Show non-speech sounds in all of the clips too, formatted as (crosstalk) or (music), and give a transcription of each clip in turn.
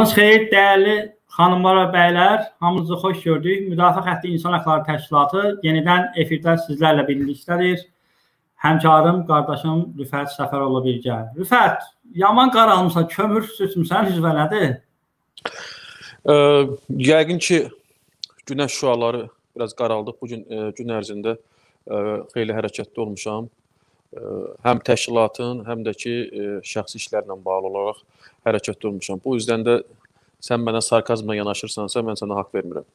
Axşamınız xeyir, dəyərli xanımlar və bəylər. Hamınızı xoş gördük. Müdafiə xətti İnsan Hüquqları Təşkilatı yenidən efirdə sizlərlə birlikdədir. Həmkarım, qardaşım Rüfət Səfərovla birgə. Rüfət, yaman qaralmısan, kömür sütmüsən, üzvə nədir? Ə, yəqin ki, günəş şüaları biraz qaraldıq. Bu gün gün ərzində ə, xeyli hərəkətli olmuşam. Ə, həm təşkilatın, həm də ki, ə, şəxsi işlərlə bağlı olaraq hərəkətli olmuşam. Bu üzdən də sən mənə sarkazmla yanaşırsansa, mən sənə haqq vermirəm.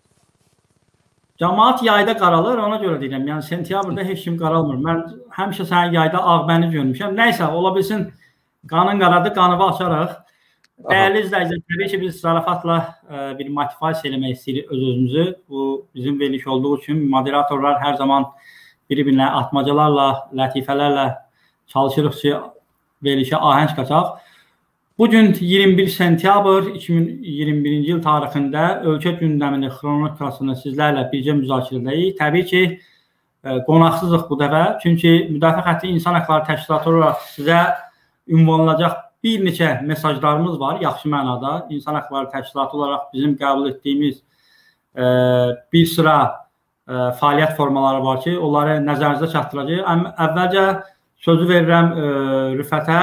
Cəmaət yayda qaralır, ona görə deyirəm. Yəni sentyabrda heç kim qaralmır. Mən həmişə sənin yayda ağbəniz görmüşəm. Nəysə, ola bilsin qanın qaradı, qanıva açarıq. Dəyərli izləyicilər, təbii ki, biz zarafatla ə, bir motivasiya eləmək istəyirik öz-özümüzü. Bu bizim veriliş olduğu üçün moderatorlar hər zaman bir-birinə atmacalarla, lətifələrlə çalışırıq ki, verilişə ahəng qaçaq. Bu gün 21 sentyabr 2021-ci il tarixində ölkə gündəminin xronikasını sizlərlə birgə müzakirə edəcəyik. Təbii ki, e, qonaqsızıq bu dəfə, çünki Müdafiə Xətti İnsan Hüquqları Təşkilatı olaraq sizə ünvanlanacaq bir neçə mesajlarımız var, yaxşı mənada. İnsan Hüquqları Təşkilatı olaraq bizim qəbul etdiyimiz e, bir sıra e, fəaliyyət formaları var ki, onları nəzərinizə çatdıracağıq. Əvvəlcə sözü verirəm Rüfətə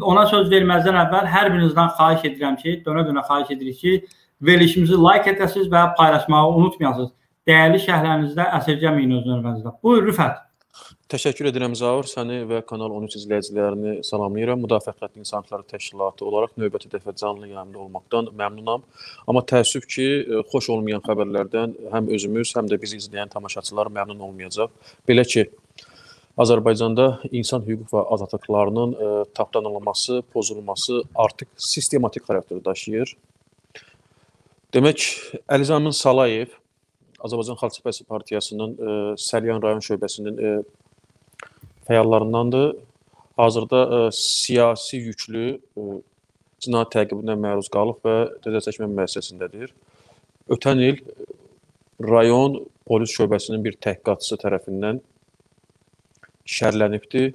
ona söz verməzdən əvvəl hər birinizdən xahiş edirəm ki, dönə-dönə xahiş edirik ki, verilişimizi like edəsiniz və paylaşmağı unutmayasınız. Dəyərli şəhərlərinizdə əsirgəməyin öz növbənizdə. Buyur Rüfət. Təşəkkür edirəm Zaur, səni və Kanal 13 izləyicilərini salamlayıram. Müdafiə Xətti İnsan Hüquqları Təşkilatı olaraq növbəti dəfə canlı yayımda olmaqdan məmnunam. Amma təəssüf ki, e, xoş olmayan xəbərlərdən həm özümüz, həm də bizi izləyən tamaşaçılar məmnun olmayacaq. Belə ki, Azərbaycanda insan hüquq və azadlıqlarının ə, e, tapdanılması, pozulması artıq sistematik xarakter daşıyır. Demək, Əlizamin Salayev Azərbaycan Xalq Cəbhəsi Partiyasının e, Səlyan rayon şöbəsinin e, fəallarındandır. Hazırda ə, siyasi yüklü ə, cinayət təqibinə məruz qalıb və cəzaçəkmə müəssisəsindədir. Ötən il rayon polis şöbəsinin bir təhqiqatçısı tərəfindən şərlənibdir.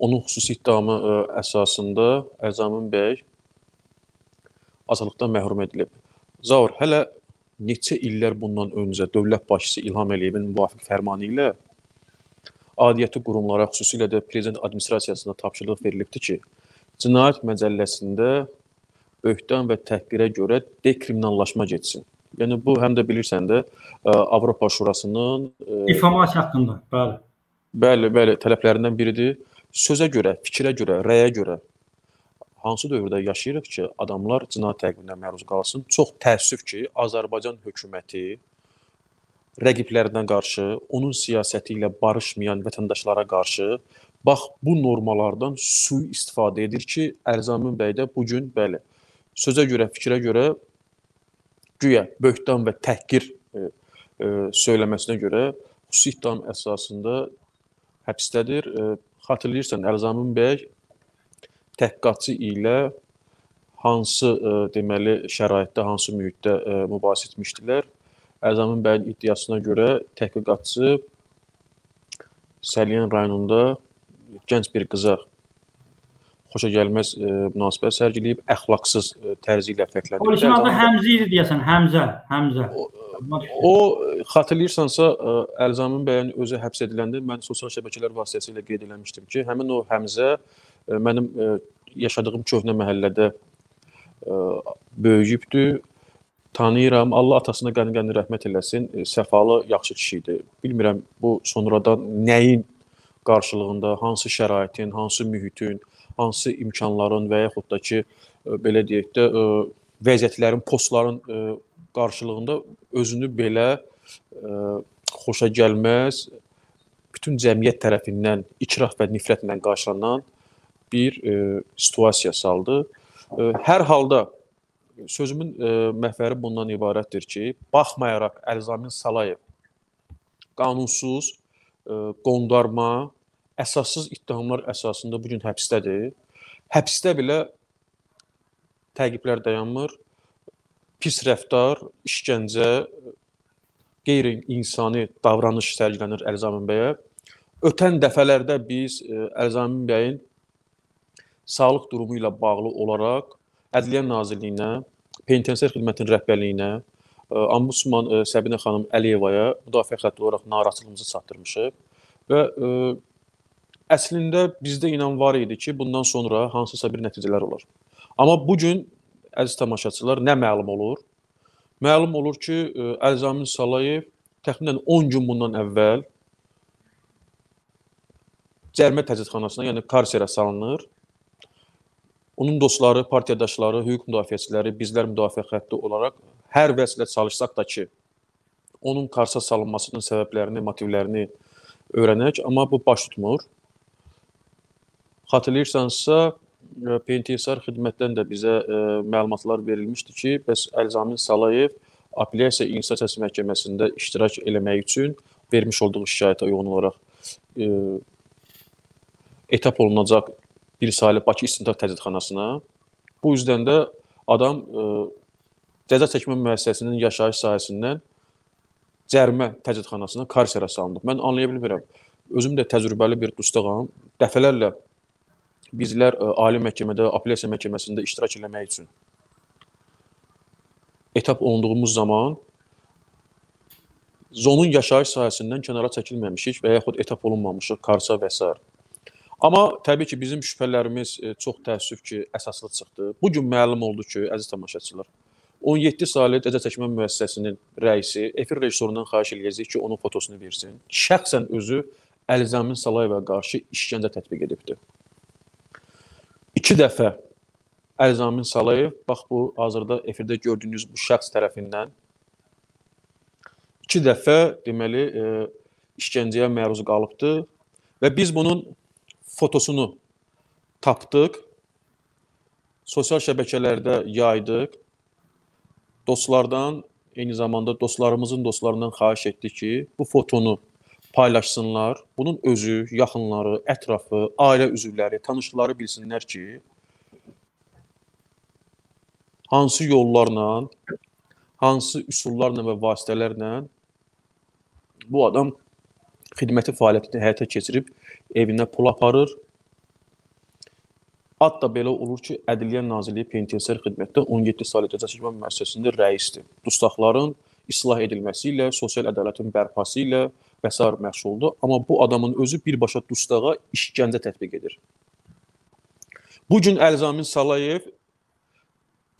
Onun xüsusi ittihamı ə, e, əsasında Əzamin bəy azadlıqdan məhrum edilib. Zaur, hələ neçə illər bundan öncə dövlət başçısı İlham Əliyevin müvafiq fərmanı ilə adiyyəti qurumlara, xüsusilə də prezident administrasiyasına tapşırıq verilibdi ki, cinayət məcəlləsində böhtan və təhqirə görə dekriminallaşma getsin. Yəni bu həm də bilirsən də Avropa Şurasının informasiya haqqında, bəli. Bəli, bəli, tələblərindən biridir. Sözə görə, fikrə görə, rəyə görə hansı dövrdə yaşayırıq ki, adamlar cinayət təqibinə məruz qalsın? Çox təəssüf ki, Azərbaycan hökuməti rəqiblərinə qarşı, onun siyasəti ilə barışmayan vətəndaşlara qarşı bax bu normalardan sui istifadə edir ki, Ərzamin bəy də bu gün bəli, sözə görə, fikrə görə güya böhtan və təhqir e, e, söyləməsinə görə xüsusi ittiham əsasında həbsdədir. Xatırlayırsan Əlzamin bəy təhqiqatçı ilə hansı ə, deməli şəraitdə, hansı mühitdə ə, mübahisə etmişdilər. Əlzamin bəyin iddiasına görə təhqiqatçı Səlyan rayonunda gənc bir qıza xoşa gəlməz ə, münasibət sərgiləyib, əxlaqsız ə, tərzi ilə fərqləndirib. Polisin adı Həmzə idi deyəsən, Həmzə, Həmzə. O, O xatırlayırsansa Əlzamin bəyin özü həbs ediləndə mən sosial şəbəkələr vasitəsilə qeyd eləmişdim ki, həmin o Həmzə mənim yaşadığım köhnə məhəllədə böyüyübdü. Tanıyıram. Allah atasına qəni-qəni rəhmət eləsin. Səfalı, yaxşı kişi idi. Bilmirəm bu sonradan nəyin qarşılığında, hansı şəraitin, hansı mühitin, hansı imkanların və yaxud da ki belə deyək də vəziyyətlərin, postların qarşılığında özünü belə xoşa gəlməz, bütün cəmiyyət tərəfindən ikrah və nifrətlə qarşılanan bir e, situasiya saldı. E, hər halda sözümün ə, məhvəri bundan ibarətdir ki, baxmayaraq Əlzamin Salayev qanunsuz ə, qondarma, əsassız ittihamlar əsasında bu gün həbsdədir. Həbsdə belə təqiblər dayanmır pis rəftar, işgəncə, qeyri-insani davranış sərgilənir Əlzamin bəyə. Ötən dəfələrdə biz Əlzamin bəyin sağlıq durumu ilə bağlı olaraq Ədliyyə Nazirliyinə, Penitensiar xidmətin rəhbərliyinə, Ombudsman Səbinə xanım Əliyevaya müdafiə xətti olaraq narazılığımızı çatdırmışıq və ə, əslində bizdə inan var idi ki, bundan sonra hansısa bir nəticələr olar. Amma bu gün əziz tamaşaçılar nə məlum olur? Məlum olur ki, Əlzamin Salayev təxminən 10 gün bundan əvvəl cərimə təcridxanasına, yəni karserə salınır onun dostları, partiyadaşları, hüquq müdafiəçiləri, bizlər müdafiə xətti olaraq hər vəslə çalışsaq da ki, onun qarşısa salınmasının səbəblərini, motivlərini öyrənək, amma bu baş tutmur. Xatırlayırsanızsa, e, Pentisar xidmətdən də bizə ə, e, məlumatlar verilmişdi ki, bəs Əlzamin Salayev apellyasiya instansiya məhkəməsində iştirak eləmək üçün vermiş olduğu şikayətə uyğun olaraq ə, e, etap olunacaq bir saylı Bakı İstintaq Təcridxanasına. Bu üzdən də adam ə, cəza çəkmə müəssisəsinin yaşayış sahəsindən cərimə təcridxanasına karsera salınıb. Mən anlaya bilmirəm. Özüm də təcrübəli bir dustağam. Dəfələrlə bizlər ə, ali məhkəmədə, apellyasiya məhkəməsində iştirak etmək üçün etap olunduğumuz zaman zonun yaşayış sahəsindən kənara çəkilməmişik və yaxud etap olunmamışıq Karsa və s. Amma təbii ki, bizim şübhələrimiz e, çox təəssüf ki, əsaslı çıxdı. Bu gün məlum oldu ki, əziz tamaşaçılar, 17 saylı cəza çəkmə müəssisəsinin rəisi efir rejissorundan xahiş eləyəcək ki, onun fotosunu versin. Şəxsən özü Əlizamin Salayevə qarşı işgəncə tətbiq edibdi. 2 dəfə Əlizamin Salayev bax bu hazırda efirdə gördüyünüz bu şəxs tərəfindən 2 dəfə deməli e, işgəncəyə məruz qalıbdı və biz bunun fotosunu tapdıq. Sosial şəbəkələrdə yaydıq. Dostlardan, eyni zamanda dostlarımızın dostlarından xahiş etdik ki, bu fotonu paylaşsınlar. Bunun özü, yaxınları, ətrafı, ailə üzvləri, tanışları bilsinlər ki, hansı yollarla, hansı üsullarla və vasitələrlə bu adam xidməti fəaliyyətini həyata keçirib evinə pul aparır. Da belə olur ki, Ədliyyə Nazirliyi penitensiar xidmətdə 17 saylı cəza çəkmə müəssisəsində rəisdir. Dustaqların islah edilməsi ilə, sosial ədalətin bərpası ilə və s. məşğuldur. Amma bu adamın özü birbaşa dustağa işgəncə tətbiq edir. Bu gün Əlzamin Salayev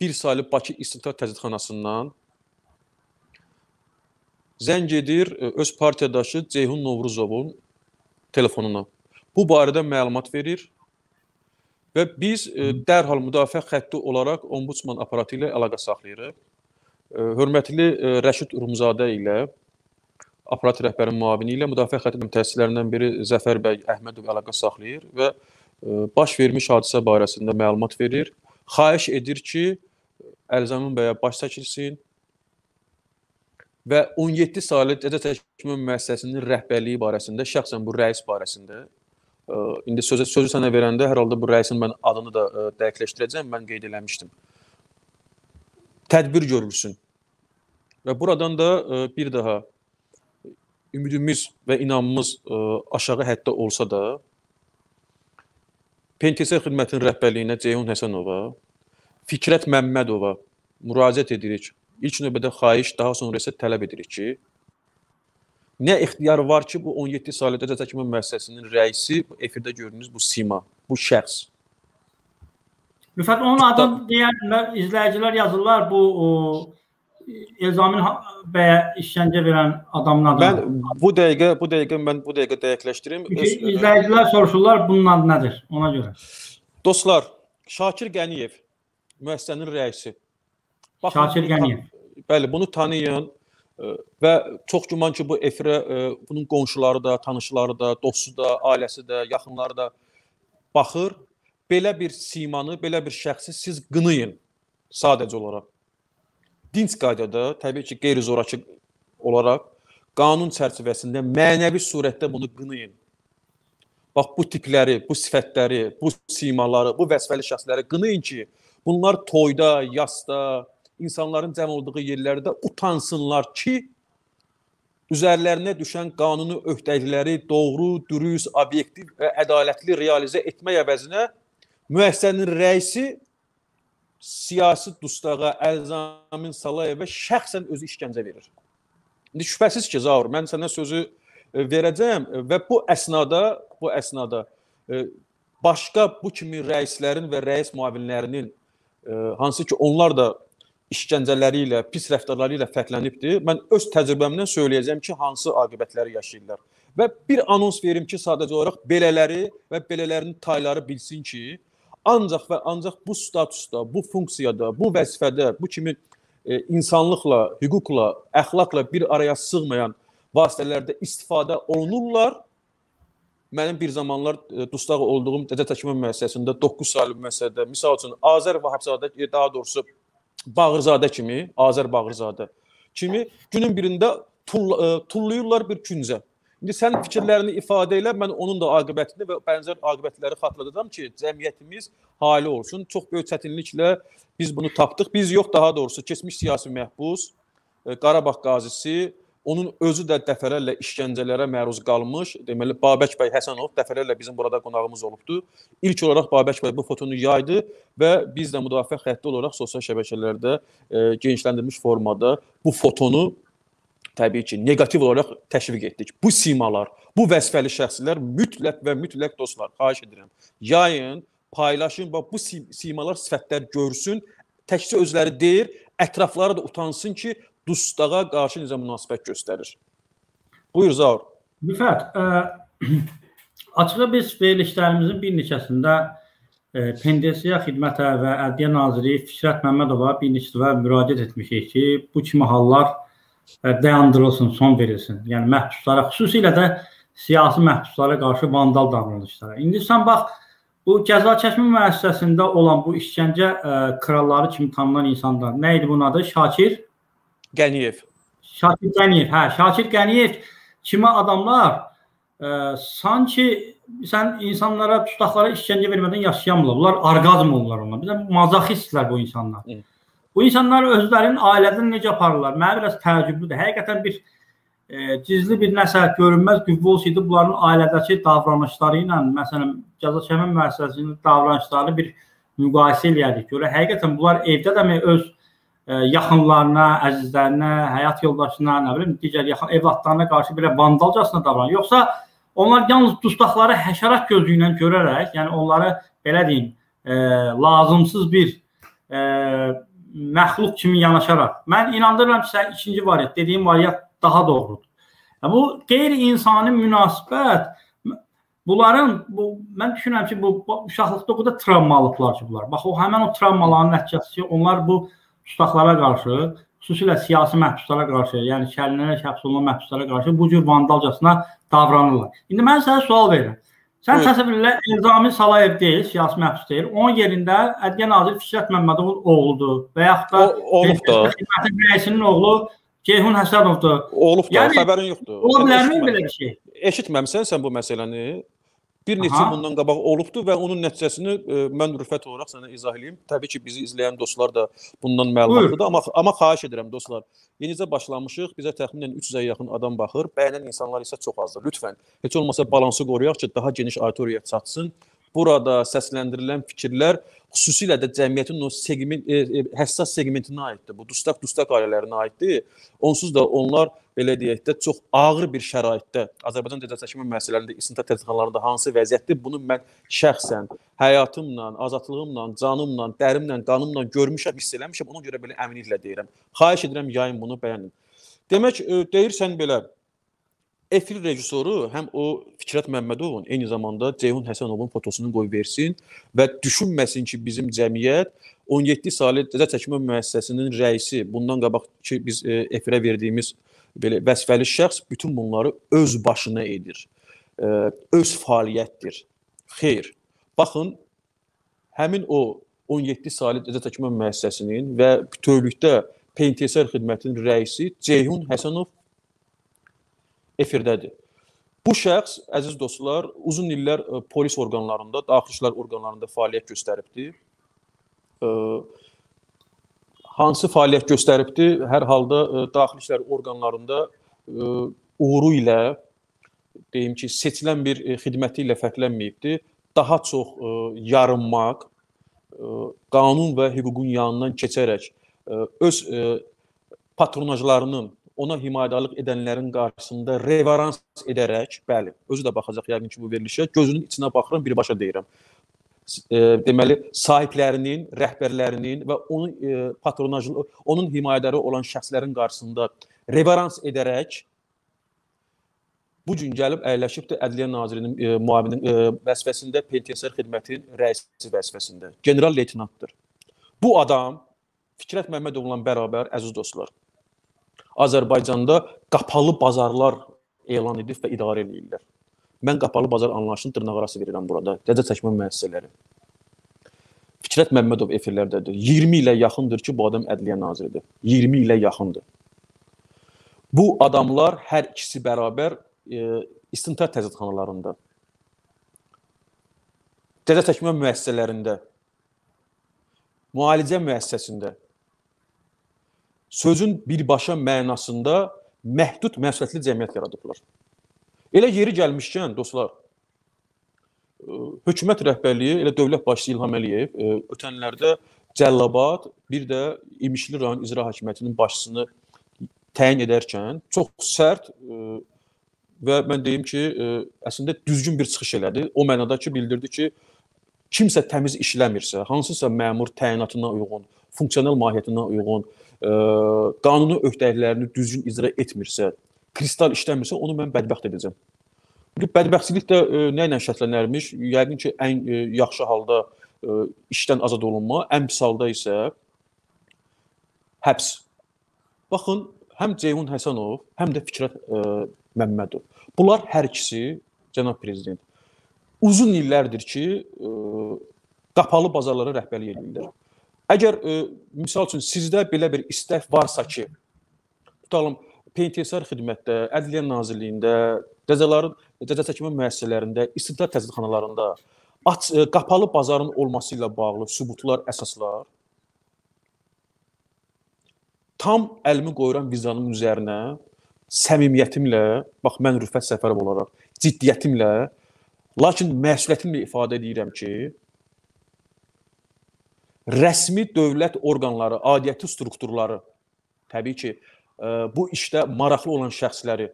bir saylı Bakı İstintaq Təcridxanasından zəng edir e, öz partiyadaşı Ceyhun Novruzovun telefonuna. Bu barədə məlumat verir və biz e, dərhal müdafiə xətti olaraq ombudsman aparatı ilə əlaqə saxlayırıq. E, hörmətli e, Rəşid Urumzadə ilə aparat rəhbərinin müavini ilə müdafiə xəttinin təsislərindən biri Zəfər bəy Əhmədov əlaqə saxlayır və e, baş vermiş hadisə barəsində məlumat verir. Xahiş edir ki, Əlzamin bəyə baş çəkilsin və 17 saylı cəza çəkmə müəssisəsinin rəhbərliyi barəsində, şəxsən bu rəis barəsində indi sözü sözü sənə verəndə hər halda bu rəisin mən adını da ə, dəqiqləşdirəcəm, mən qeyd eləmişdim. Tədbir görülsün. Və buradan da ə, bir daha ümidimiz və inamımız ə, aşağı həddə olsa da Pentisar xidmətinin rəhbərliyinə Ceyhun Həsənova, Fikrət Məmmədova müraciət edirik ilk növbədə xahiş, daha sonra isə tələb edirik ki, nə ixtiyar var ki, bu 17 saylı cəza çəkmə müəssisəsinin rəisi efirdə gördüyünüz bu sima, bu şəxs. Rüfət onun adını deyənlər, izləyicilər yazırlar bu o, Elzamin bəyə işgəncə verən adamın adını. Mən bu dəqiqə, bu dəqiqə mən bu dəqiqə dəqiqləşdirim. İzləyicilər soruşurlar bunun adı nədir? Ona görə. Dostlar, Şakir Qəniyev müəssisənin rəisi. Baxın, Şakir Qəniyev. Bəli, bunu tanıyın və çox güman ki, bu efirə e, bunun qonşuları da, tanışları da, dostu da, ailəsi də, yaxınları da baxır. Belə bir simanı, belə bir şəxsi siz qınayın sadəcə olaraq. Dinc qaydada, təbii ki, qeyri-zorakı olaraq qanun çərçivəsində mənəvi surətdə bunu qınayın. Bax bu tipləri, bu sifətləri, bu simaları, bu vəzifəli şəxsləri qınayın ki, bunlar toyda, yasda, insanların cəm olduğu yerlərdə utansınlar ki, üzərlərinə düşən qanuni öhdəlikləri doğru, dürüst, obyektiv və ədalətli realizə etmək əvəzinə müəssisənin rəisi siyasi dustağa Əlzamin Salayevə şəxsən özü işgəncə verir. İndi şübhəsiz ki, Zaur, mən sənə sözü e, verəcəyəm və bu əsnada, bu əsnada e, başqa bu kimi rəislərin və rəis müavinlərinin e, hansı ki, onlar da işgəncələri ilə, pis rəftarları ilə fərqlənibdir. Mən öz təcrübəmdən söyləyəcəm ki, hansı aqibətləri yaşayırlar. Və bir anons verim ki, sadəcə olaraq belələri və belələrinin tayları bilsin ki, ancaq və ancaq bu statusda, bu funksiyada, bu vəzifədə, bu kimi e, insanlıqla, hüquqla, əxlaqla bir araya sığmayan vasitələrdə istifadə olunurlar. Mənim bir zamanlar e, dustaq olduğum Dəcə Təkmə müəssisəsində 9 saylı müəssisədə, misal üçün Azər Vahabzadə, e, daha doğrusu Bağırzadə kimi, Azər Bağırzadə kimi günün birində tull e, tullayırlar bir küncə. İndi sən fikirlərini ifadə elə, mən onun da aqibətini və bənzər aqibətləri xatırladacağam ki, cəmiyyətimiz hali olsun. Çox böyük çətinliklə biz bunu tapdıq. Biz yox, daha doğrusu keçmiş siyasi məhbus, e, Qarabağ qazisi, onun özü də dəfələrlə işgəncələrə məruz qalmış. Deməli Babək bəy Həsənov dəfələrlə bizim burada qonağımız olubdu. İlk olaraq Babək bəy bu fotonu yaydı və biz də müdafiə xətti olaraq sosial şəbəkələrdə e, genişləndirilmiş formada bu fotonu təbii ki, neqativ olaraq təşviq etdik. Bu simalar, bu vəzifəli şəxslər mütləq və mütləq dostlar, xahiş edirəm. Yayın, paylaşın və bu simalar sifətlər görsün. Təkcə özləri deyir, ətrafları da utansın ki, dustağa qarşı necə münasibət göstərir. Buyur Zaur. Rüfət, (clears throat) açığı biz verilişlərimizin bir neçəsində ə, Pensiya xidmətə və Ədliyyə naziri Fikrət Məmmədova bir neçə müraciət etmişik ki, bu kimi hallar dayandırılsın, son verilsin. Yəni məhbuslara, xüsusilə də siyasi məhbuslara qarşı vandal davranışlara. İndi sən bax bu cəza çəkmə müəssisəsində olan bu işgəncə ə, kralları kimi tanınan insanlar nə idi bunun adı? Şakir Qəniyev. Şakir Qəniyev, hə, Şakir Qəniyev kimi adamlar ə, sanki sən insanlara, tutaqlara işgəncə vermədən yaşayamırlar. Bunlar orqazm olurlar onlar. Bir də mazoxistlər bu insanlar. Hı. Bu insanlar özlərinin ailədən necə aparırlar? Mənə biraz təəccüblüdür. Həqiqətən bir e, gizli bir nəsə görünməz qüvvə olsaydı bunların ailədəki davranışları ilə, məsələn, cəza çəkmə müəssisəsinin davranışlarını bir müqayisə eləyərdik. Görə həqiqətən bunlar evdə də öz e, yaxınlarına, əzizlərinə, həyat yoldaşına, nə bilim, digər yaxın evladlarına qarşı belə vandalcasına davranır. Yoxsa onlar yalnız dustaqları həşərat gözü ilə görərək, yəni onları belə deyim, e, lazımsız bir e, məxluq kimi yanaşaraq. Mən inandırıram ki, sən ikinci variant, dediyim variant daha doğrudur. Yəni, bu qeyri-insani münasibət bunların bu mən düşünürəm ki, bu uşaqlıqda o qədər travmalıqlar ki, bunlar. Bax o həmin o travmaların nəticəsi onlar bu uşaqlara qarşı, xüsusilə siyasi məhbuslara qarşı, yəni şərlənərək həbs olunan məhbuslara qarşı bu cür vandalcasına davranırlar. İndi mən sənə sual verirəm. Sən təsəvvür elə Elzami Salayev deyil, siyasi məhbus deyil. Onun yerində Ədliyyə naziri Fikrət Məmmədovun oğludur və yaxud da olub da xidmətin rəisinin oğlu Ceyhun Həsənovdur. Olub da, yəni, xəbərin yoxdur. Ola bilərmi belə bir şey? Eşitməmisən sən bu məsələni? Bir neçə Aha. bundan qabaq olubdu və onun nəticəsini ə, e, mən Rüfət olaraq sənə izah eləyim. Təbii ki, bizi izləyən dostlar da bundan məlumatlıdır, amma amma xahiş edirəm dostlar. Yenicə başlamışıq. Bizə təxminən 300-ə yaxın adam baxır. Bəyənən insanlar isə çox azdır. Lütfən, heç olmasa balansı qoruyaq ki, daha geniş auditoriyaya çatsın. Burada səsləndirilən fikirlər xüsusilə də cəmiyyətin o segment e, e, həssas segmentinə aiddir. Bu dustaq dustaq ailələrinə aiddir. Onsuz da onlar belə deyək də çox ağır bir şəraitdə Azərbaycan cəza çəkmə müəssisələrində istintaq tədqiqatlarında hansı vəziyyətdir, bunu mən şəxsən həyatımla, azadlığımla, canımla, dərimlə, qanımla görmüşəm, hiss eləmişəm. Ona görə belə əminliklə deyirəm. Xahiş edirəm yayın bunu bəyənin. Demək, e, deyirsən belə efir rejissoru həm o Fikrət Məmmədovun, eyni zamanda Ceyhun Həsənovun fotosunu qoy versin və düşünməsin ki, bizim cəmiyyət 17 saylı cəza çəkmə müəssisəsinin rəisi, bundan qabaq ki biz e, efirə verdiyimiz belə vəzifəli şəxs bütün bunları öz başına edir. Öz fəaliyyətdir. Xeyr. Baxın, həmin o 17 saylı cəza çəkmə müəssisəsinin və bütövlükdə penitensiar xidmətinin rəisi Ceyhun Həsənov efirdədir. Bu şəxs, əziz dostlar, uzun illər polis orqanlarında, daxili işlər orqanlarında fəaliyyət göstəribdi. E, hansı fəaliyyət göstəribdi? Hər halda ə, e, daxili işlər orqanlarında ə, uğuru ilə deyim ki, seçilən bir ə, xidməti ilə fərqlənməyibdi. Daha çox ə, yarınmaq, ə, qanun və hüququn yanından keçərək öz patronajlarının ona himayədarlıq edənlərin qarşısında reverans edərək, bəli, özü də baxacaq yəqin ki, bu verilişə, gözünün içinə baxıram, birbaşa deyirəm. E, deməli, sahiblərinin, rəhbərlərinin və onun e, patronajlı, onun himayədarı olan şəxslərin qarşısında reverans edərək bu gün gəlib əyləşibdir Ədliyyə Nazirinin e, müavinin e, vəzifəsində, penitensiar xidmətin rəisi vəzifəsində. General leytenantdır. Bu adam Fikrət Məmmədovla bərabər əziz dostlar. Azərbaycanda qapalı bazarlar elan edib və idarə edirlər. Mən qapalı bazar anlayışını dırnaqarası verirəm burada. Cəza çəkmə müəssisələri. Fikrət Məmmədov efirlərdədir. 20 ilə yaxındır ki, bu adam Ədliyyə naziridir. 20 ilə yaxındır. Bu adamlar hər ikisi bərabər e, istintaq təzadxanalarında, cəza çəkmə müəssisələrində, müalicə müəssisəsində sözün birbaşa mənasında məhdud məsuliyyətli cəmiyyət yaradıblar. Elə yeri gəlmişkən dostlar, hökumət rəhbərliyi, elə dövlət başçısı İlham Əliyev ötənlərdə Cəllabad, bir də İmişli rayon icra hakimiyyətinin başçısını təyin edərkən çox sərt və mən deyim ki, əslində düzgün bir çıxış elədi. O mənada ki, bildirdi ki, kimsə təmiz işləmirsə, hansısa məmur təyinatına uyğun, funksional mahiyyətinə uyğun, qanuni öhdəliklərini düzgün icra etmirsə, kristal işləmirsə, onu mən bədbəxt edəcəm. Bu bədbəxtçilik də nə ilə şərtlənərmiş? Yəqin ki, ən yaxşı halda işdən azad olunma, ən pis halda isə həbs. Baxın, həm Ceyhun Həsənov, həm də Fikrət Məmmədov. Bunlar hər ikisi cənab prezident uzun illərdir ki, qapalı bazarlara rəhbərlik edirlər. Əgər misal üçün sizdə belə bir istək varsa ki, tutalım penitensiar xidmətdə, Ədliyyə Nazirliyində, cəzaların cəza çəkmə müəssisələrində, istintaq tədqiqatxanalarında aç qapalı bazarın olması ilə bağlı sübutlar, əsaslar tam əlimi qoyuram vicdanımın üzərinə səmimiyyətimlə, bax mən Rüfət Səfərov olaraq ciddiyyətimlə, lakin məsuliyyətimlə ifadə edirəm ki, rəsmi dövlət orqanları, adiyyəti strukturları təbii ki, bu işdə maraqlı olan şəxsləri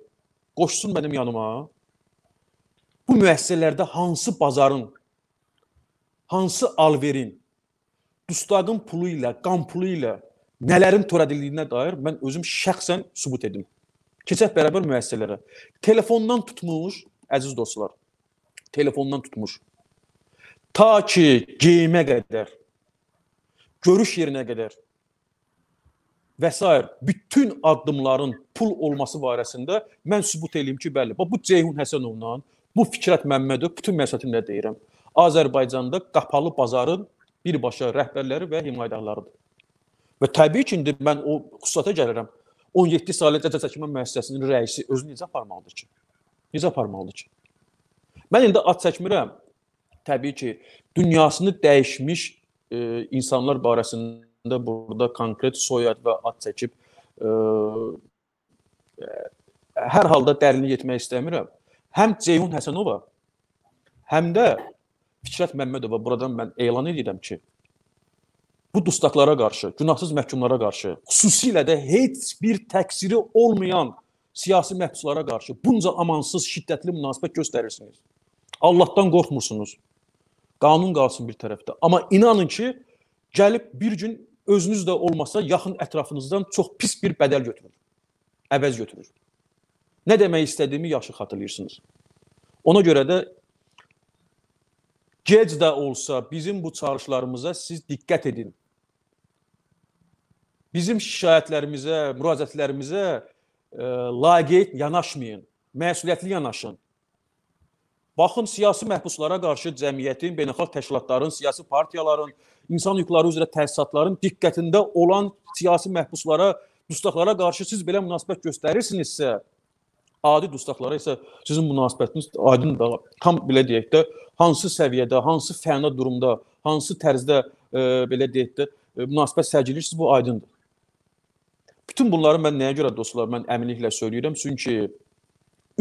qoşsun mənim yanıma. Bu müəssisələrdə hansı bazarın, hansı alverin, dustaqın pulu ilə, qan pulu ilə nələrin törədildiyinə dair mən özüm şəxsən sübut edim. Keçək bərabər müəssisələrə. Telefondan tutmuş, əziz dostlar, telefondan tutmuş. Ta ki geyimə qədər, görüş yerinə qədər və s. bütün addımların pul olması barəsində mən sübut eləyim ki, bəli, bu Ceyhun Həsənovla, bu Fikrət Məmmədov bütün məsuliyyətimlə deyirəm. Azərbaycanda qapalı bazarın birbaşa rəhbərləri və himayədarlarıdır. Və təbii ki, indi mən o xüsusiyyətə gəlirəm. 17 saylı cəza çəkmə müəssisəsinin rəisi özü necə aparmalıdır ki? Necə aparmalıdır ki? Mən indi ad çəkmirəm. Təbii ki, dünyasını dəyişmiş e, insanlar barəsində burada konkret soyad və ad çəkib e, hər halda dərinlik etmək istəmirəm. Həm Ceyhun Həsənova, həm də Fikrət Məmmədova buradan mən elan edirəm ki, bu dustaqlara qarşı, günahsız məhkumlara qarşı, xüsusilə də heç bir təqsiri olmayan siyasi məhbuslara qarşı bunca amansız, şiddətli münasibət göstərirsiniz. Allahdan qorxmursunuz. Qanun qalsın bir tərəfdə. Amma inanın ki, gəlib bir gün özünüz də olmasa yaxın ətrafınızdan çox pis bir bədəl götürür. Əvəz götürür. Nə demək istədiyimi yaxşı xatırlayırsınız. Ona görə də gec də olsa bizim bu çağırışlarımıza siz diqqət edin bizim şikayətlərimizə, müraciətlərimizə e, laqeyd yanaşmayın, məsuliyyətli yanaşın. Baxın siyasi məhbuslara qarşı cəmiyyətin, beynəlxalq təşkilatların, siyasi partiyaların, insan hüquqları üzrə təsisatların diqqətində olan siyasi məhbuslara, dustaqlara qarşı siz belə münasibət göstərirsinizsə, adi dustaqlara isə sizin münasibətiniz aydındır. Tam belə deyək də, hansı səviyyədə, hansı fəna durumda, hansı tərzdə e, belə deyək də, e, münasibət sərgilirsiniz bu aydındır. Bütün bunları mən nəyə görə dostlar, mən əminliklə söyləyirəm, çünki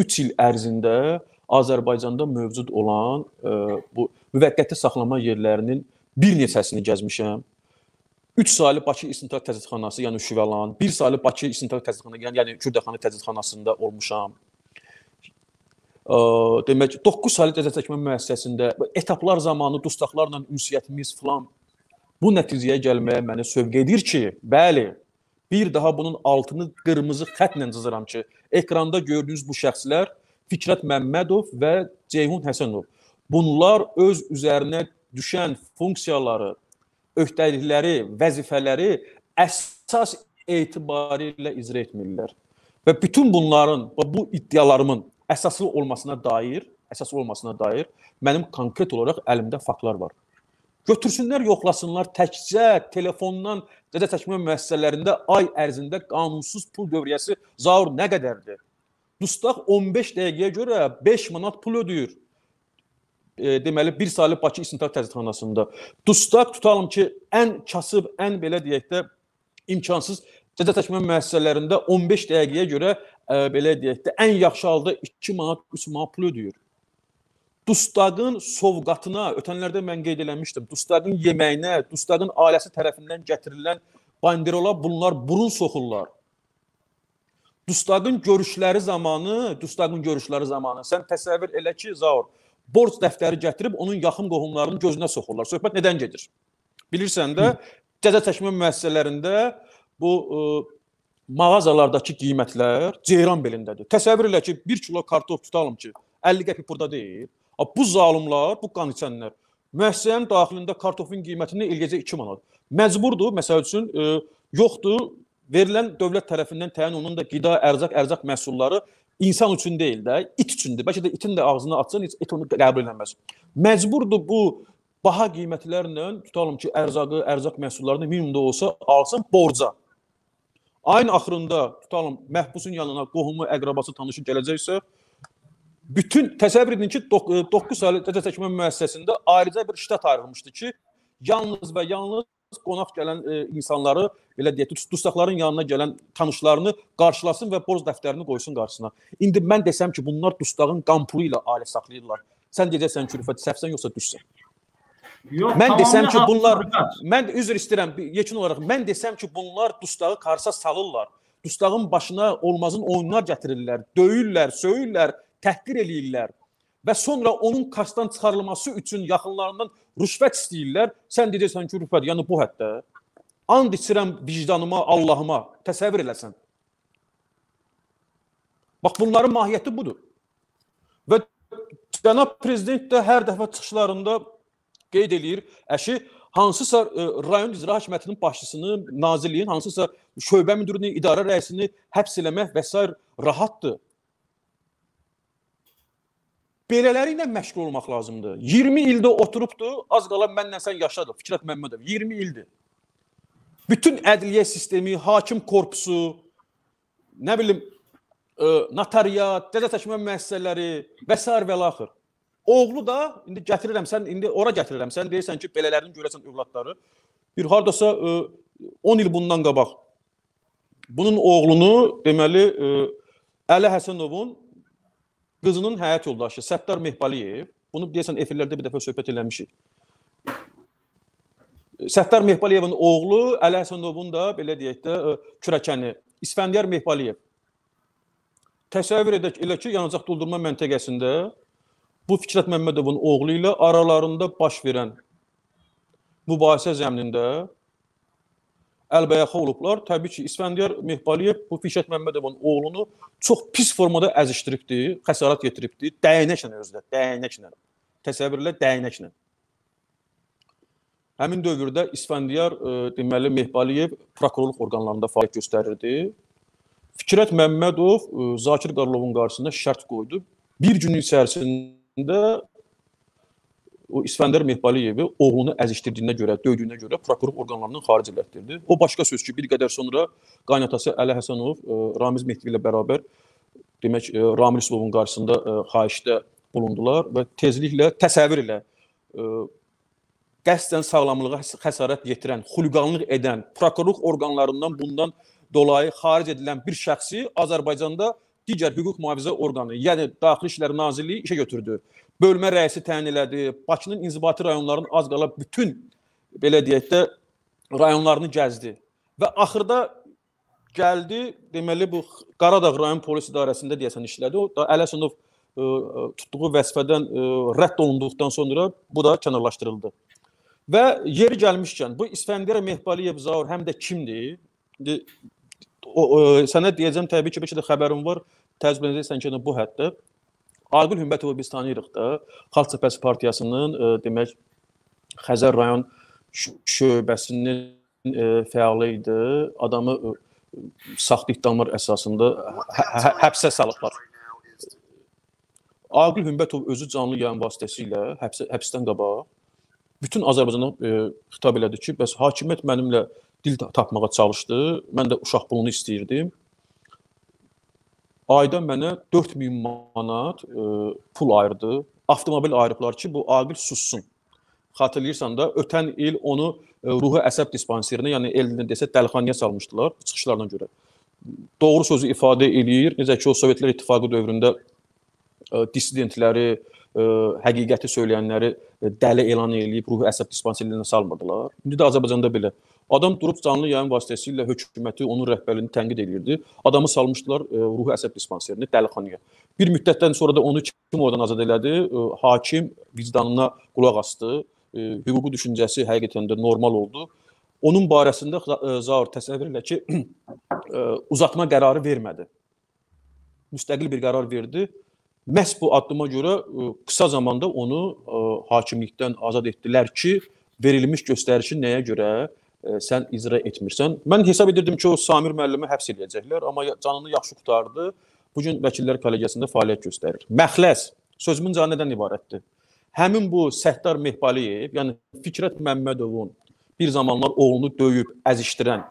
3 il ərzində Azərbaycanda mövcud olan ə, e, bu müvəqqəti saxlama yerlərinin Bir neçəsini gəzmişəm. 3 saylı Bakı İstintaq Tədqiqatxanası, yəni Şüvəlan, 1 saylı Bakı İstintaq Tədqiqatxanası, yəni, yəni Kürdəxana Tədqiqatxanasında olmuşam. Ə, demək 9 saylı cəza çəkmə müəssisəsində etaplar zamanı dustaqlarla ünsiyyətimiz filan bu nəticəyə gəlməyə məni sövq edir ki, bəli, bir daha bunun altını qırmızı xətlə cızıram ki, ekranda gördüyünüz bu şəxslər Fikrət Məmmədov və Ceyhun Həsənov. Bunlar öz üzərinə düşən funksiyaları, öhdəlikləri, vəzifələri əsas etibarilə icra etmirlər. Və bütün bunların və bu iddialarımın əsaslı olmasına dair, əsaslı olmasına dair mənim konkret olaraq əlimdə faktlar var. Götürsünlər, yoxlasınlar təkcə telefondan cəza çəkmə müəssisələrində ay ərzində qanunsuz pul dövriyyəsi zaur nə qədərdir? Dustaq 15 dəqiqəyə görə 5 manat pul ödəyir e, deməli 1 saylı Bakı İstintaq Tədqiqatxanasında dustaq tutalım ki, ən kasıb, ən belə deyək də imkansız cəza çəkmə müəssisələrində 15 dəqiqəyə görə ə, belə deyək də ən yaxşı halda 2 manat, 3 manat pul ödəyir. Dustaqın sovqatına ötənlərdə mən qeyd eləmişdim. Dustaqın yeməyinə, dustaqın ailəsi tərəfindən gətirilən banderola bunlar burun soxurlar. Dustaqın görüşləri zamanı, Dustaqın görüşləri zamanı sən təsəvvür elə ki, Zaur, borc dəftəri gətirib onun yaxın qohumlarının gözünə soxurlar. Söhbət nədən gedir? Bilirsən də, cəza çəkmə müəssisələrində bu ə, mağazalardakı qiymətlər ceyran belindədir. Təsəvvür elə ki, 1 kilo kartof tutalım ki, 50 qəpik burada deyil. Bu zalımlar, bu qan içənlər müəssisənin daxilində kartofun qiymətini eləyəcək 2 manat. Məcburdur, məsəl üçün, ə, yoxdur, verilən dövlət tərəfindən təyin olunan da qida, ərzaq, ərzaq məhsulları insan üçün deyil də, it üçündür. Bəlkə də itin də ağzını açsan, et onu qəbul etməz. Məcburdur bu baha qiymətlərlə tutalım ki, ərzaqı, ərzaq məhsullarını minimumda olsa alsın borca. Ayın axırında tutalım məhbusun yanına qohumu, əqrabası, tanışı gələcəksə, bütün təsəvvür edin ki, 9 saylı cəza çəkmə müəssisəsində ayrıca bir ştat ayrılmışdı ki, yalnız və yalnız qonaq gələn e, insanları belə deyək, dustaqların yanına gələn tanışlarını qarşılasın və borc dəftərini qoysun qarşısına. İndi mən desəm ki, bunlar dustağın qampuru ilə ailə saxlayırlar. Sən deyəcəksən ki, Rüfət səhvsən yoxsa düzsən? Yox, mən desəm ki, bunlar mən üzr istəyirəm, yekun olaraq mən desəm ki, bunlar dustağı karsa salırlar. Dustağın başına olmazın oyunlar gətirirlər, döyürlər, söyürlər, təhqir eləyirlər və sonra onun karsdan çıxarılması üçün yaxınlarından rüşvət istəyirlər. Sən deyirsən ki, rüşvət, yəni bu həddə. And içirəm vicdanıma, Allahıma. Təsəvvür eləsən. Bax bunların mahiyyəti budur. Və cənab prezident də hər dəfə çıxışlarında qeyd eləyir, əşi hansısa ə, e, rayon icra hakimiyyətinin başçısını, nazirliyin hansısa şöbə müdirini, idarə rəisini həbs eləmək və s. rahatdır. Belələri ilə məşğul olmaq lazımdır. 20 ildə oturubdu, az qala mənlə sən yaşadıq. Fikrət Məmmədov 20 ildir. Bütün ədliyyə sistemi, hakim korpusu, nə bilim, ə, e, notariat, cəza çəkmə müəssisələri və s. və laxır. Oğlu da indi gətirirəm sən indi ora gətirirəm. Sən deyirsən ki, belələrini görəsən övladları. Bir hardasa ə, e, 10 il bundan qabaq bunun oğlunu deməli ə, e, Əli Həsənovun qızının həyat yoldaşı Səttar Mehbaliyev, bunu deyəsən efirlərdə bir dəfə söhbət eləmişik. Səttar Mehbaliyevin oğlu Əli Həsənovun da belə deyək də kürəkəni İsfəndiyar Mehbaliyev. Təsəvvür edək elə ki, yanacaq doldurma məntəqəsində bu Fikrət Məmmədovun oğlu ilə aralarında baş verən mübahisə zəminində əlbəyaxa olublar. Təbii ki, İsfəndiyar Mehbaliyev bu Fikrət Məmmədovun oğlunu çox pis formada əzişdiribdi, xəsarət yetiribdi, dəyənəklə özdə, dəyənəklə. Təsəvvürlə dəyənəklə. Həmin dövrdə İsfəndiyar e, deməli Mehbaliyev prokurorluq orqanlarında fəaliyyət göstərirdi. Fikrət Məmmədov e, Zakir Qarlovun qarşısında şərt qoydu. Bir gün içərisində o İsfəndiyar Mehbaliyevi oğlunu əzişdirdiyinə görə, döydüyünə görə prokurorluq orqanlarından xaric elətdirdi. O başqa söz ki, bir qədər sonra qaynatası Əli Həsənov e, Ramiz Mehdi ilə bərabər demək ə, Ramil Üslovun qarşısında ə, xahişdə bulundular və tezliklə təsəvvür elə qəsdən sağlamlığa xəsarət yetirən, xuliqanlıq edən, prokurorluq orqanlarından bundan dolayı xaric edilən bir şəxsi Azərbaycanda digər hüquq mühafizə orqanı, yəni Daxili İşlər Nazirliyi işə götürdü. Bölmə rəisi təyin elədi. Bakının inzibati rayonlarının az qala bütün belə deyək də rayonlarını gəzdi və axırda gəldi, deməli bu Qaradağ rayon polis idarəsində deyəsən işlədi. O Ələsənov ə, tutduğu vəzifədən ə, rədd olunduqdan sonra bu da kənarlaşdırıldı. Və yeri gəlmişkən bu İsfəndiyar Mehbaliyev Zaur həm də kimdir? İndi o, o sənə deyəcəm təbii ki, bəlkə də xəbərin var. Təcrübələnəcəksən ki, bu həddə Aqil Hümbətovu biz tanıyırıq da. Xalq Cəbhəsi Partiyasının ə, demək Xəzər rayon şöbəsinin ə, fəalı idi. Adamı ə, saxta ittihamlar əsasında hə hə həbsə salıblar. Aqil Hümbətov özü canlı yayın vasitəsilə həbsə həbsdən qabaq bütün Azərbaycana e, xitab elədi ki, bəs hakimiyyət mənimlə dil tapmağa çalışdı. Mən də uşaq pulunu istəyirdim. Ayda mənə 4000 manat e, pul ayırdı. Avtomobil ayırıblar ki, bu Aqil sussun. Xatırlayırsan da ötən il onu e, ruhi əsəb dispanserinə, yəni elində desə dəlixanaya salmışdılar çıxışlarına görə. Doğru sözü ifadə eləyir. Necə ki o Sovetlər İttifaqı dövründə e, dissidentləri, ə, həqiqəti söyləyənləri dəli elan eləyib ruhi əsəb dispanserlərinə salmadılar. İndi də Azərbaycanda belə. Adam durub canlı yayın vasitəsilə hökuməti, onun rəhbərliyini tənqid edirdi. Adamı salmışdılar ə, ruhi əsəb dispanserinə, dəlixanaya. Bir müddətdən sonra da onu kim oradan azad elədi? Ə, hakim vicdanına qulaq asdı e, hüquqi düşüncəsi həqiqətən də normal oldu. Onun barəsində e, Zaur təsəvvür elə ki, (clears throat) e, uzatma qərarı vermədi. Müstəqil bir qərar verdi. Məhz bu addıma görə e, qısa zamanda onu e, hakimlikdən azad etdilər ki, verilmiş göstərişi nəyə görə e, sən icra etmirsən. Mən hesab edirdim ki, o Samir müəllimi həbs edəcəklər, amma canını yaxşı qurtardı. Bu gün vəkillər kollegiyasında fəaliyyət göstərir. Məxləs sözümün canı nədən ibarətdir? həmin bu Səttar Mehbaliyev, yəni Fikrət Məmmədovun bir zamanlar oğlunu döyüb, əzişdirən,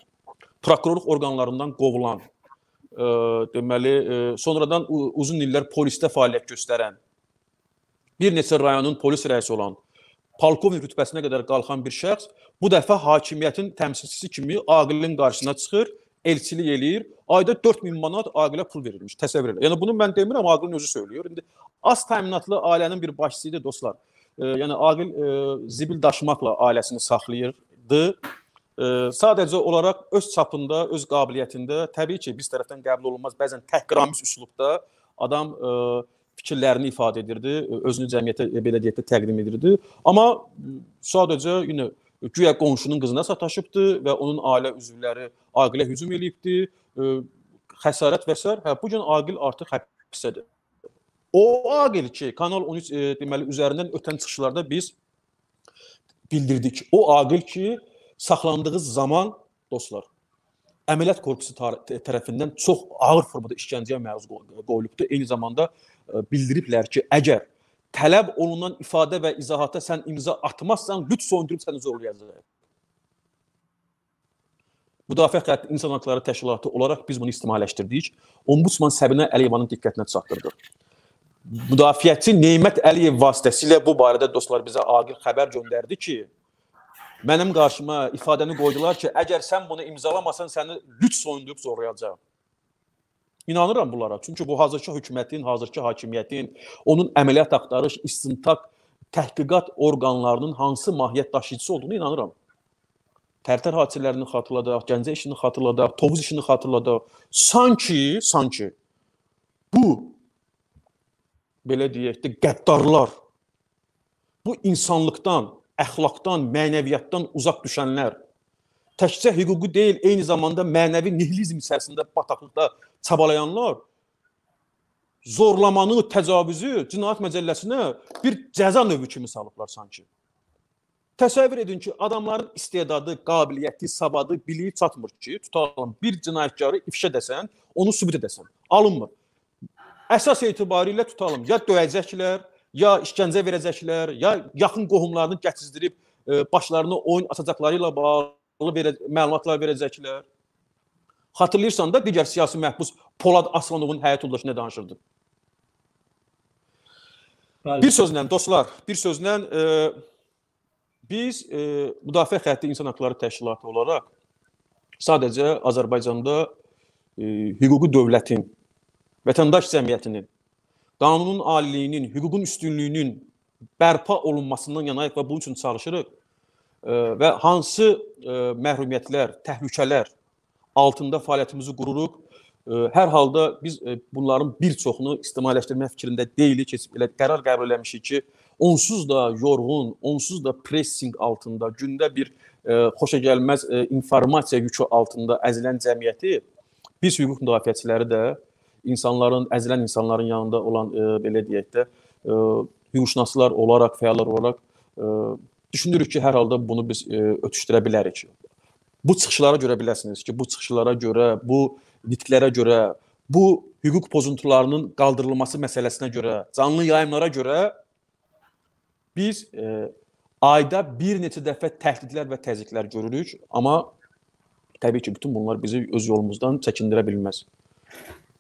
prokurorluq orqanlarından qovulan, ə, deməli, ə, sonradan uzun illər polisdə fəaliyyət göstərən, bir neçə rayonun polis rəisi olan, polkovnik rütbəsinə qədər qalxan bir şəxs bu dəfə hakimiyyətin təmsilçisi kimi Aqilin qarşısına çıxır, elçilik eləyir. Ayda 4000 manat Aqilə pul verilmiş. Təsəvvür elə. Yəni bunu mən demirəm, Aqilin özü söylüyor. İndi az təminatlı ailənin bir başçısı idi dostlar. E, yəni Aqil e, zibil daşımaqla ailəsini saxlayırdı. E, sadəcə olaraq öz çapında, öz qabiliyyətində təbii ki, biz tərəfdən qəbul olunmaz, bəzən təhqiramiz üslubda adam e, fikirlərini ifadə edirdi, özünü cəmiyyətə belə deyək də təqdim edirdi. Amma sadəcə yenə güya qonşunun qızına sataşıbdı və onun ailə üzvləri Aqilə hücum eləyibdi, xəsarət və s. Hə, bu gün Aqil artıq həbsdədir. O Aqil ki, Kanal 13 e, deməli üzərindən ötən çıxışlarda biz bildirdik. O Aqil ki, saxlandığı zaman dostlar əməliyyat korpusu tərəfindən çox ağır formada işgəncəyə məruz qoyulubdu. Eyni zamanda e, bildiriblər ki, əgər tələb olunan ifadə və izahata sən imza atmazsan, lüt soyundurub səni zorlayacaq. Müdafiə Xətti İnsan Hüquqları Təşkilatı olaraq biz bunu ictimailəşdirdik. Ombudsman Səbinə Əliyevanın diqqətinə çatdırdıq. Müdafiəçi Neymət Əliyev vasitəsilə bu barədə dostlar bizə Aqil xəbər göndərdi ki, mənim qarşıma ifadəni qoydular ki, əgər sən bunu imzalamasan səni lüt soyundurub zorlayacaq. İnanıram bunlara. Çünki bu hazırki hökumətin, hazırki hakimiyyətin, onun əməliyyat axtarış, istintaq, təhqiqat orqanlarının hansı mahiyyət daşıyıcısı olduğunu inanıram. Tərtər hadisələrini xatırladaq, Gəncə işini xatırladaq, Tovuz işini xatırladaq. Sanki, sanki bu belə deyək də qəddarlar bu insanlıqdan, əxlaqdan, mənəviyyatdan uzaq düşənlər təkcə hüquqi deyil, eyni zamanda mənəvi nihilizm içərisində bataqlıqda çabalayanlar zorlamanı, təcavüzü Cinayət Məcəlləsinə bir cəza növü kimi salıblar sanki. Təsəvvür edin ki, adamların istedadı, qabiliyyəti, savadı, biliyi çatmır ki, tutalım bir cinayətkarı ifşa desən, onu sübut edəsən. Alınmır əsas etibarilə tutalım, ya döyəcəklər, ya işgəncə verəcəklər, ya yaxın qohumlarını gətizdirib e, başlarına oyun açacaqları ilə bağlı verə məlumatlar verəcəklər. Xatırlayırsan da digər siyasi məhbus Polad Aslanovun həyat yoldaşı nə danışırdı? Bəli. Bir sözlə dostlar, bir sözlə e, biz e, Müdafiə Xətti İnsan Hüquqları Təşkilatı olaraq sadəcə Azərbaycanda e, hüquqi dövlətin vətəndaş cəmiyyətinin, qanunun aliliyinin, hüququn üstünlüyünün bərpa olunmasından yanayıq və bunun üçün çalışırıq. və hansı məhrumiyyətlər, təhlükələr altında fəaliyyətimizi qururuq. Hər halda biz bunların bir çoxunu ictimailəşdirmək fikrində deyilik elə qərar qəbul eləmişik ki, onsuz da yorğun, onsuz da pressing altında gündə bir xoşagəlməz informasiya yükü altında əzilən cəmiyyəti biz hüquq müdafiəçiləri də insanların, əzilən insanların yanında olan belə deyək də hüquqşünaslar olaraq, fəallar olaraq düşünürük ki, hər halda bunu biz ötüşdürə bilərik. Bu çıxışlara görə biləsiniz ki, bu çıxışlara görə, bu nitqlərə görə, bu hüquq pozuntularının qaldırılması məsələsinə görə, canlı yayımlara görə biz e, ayda bir neçə dəfə təhdidlər və təzyiqlər görürük, amma təbii ki, bütün bunlar bizi öz yolumuzdan çəkindirə bilməz.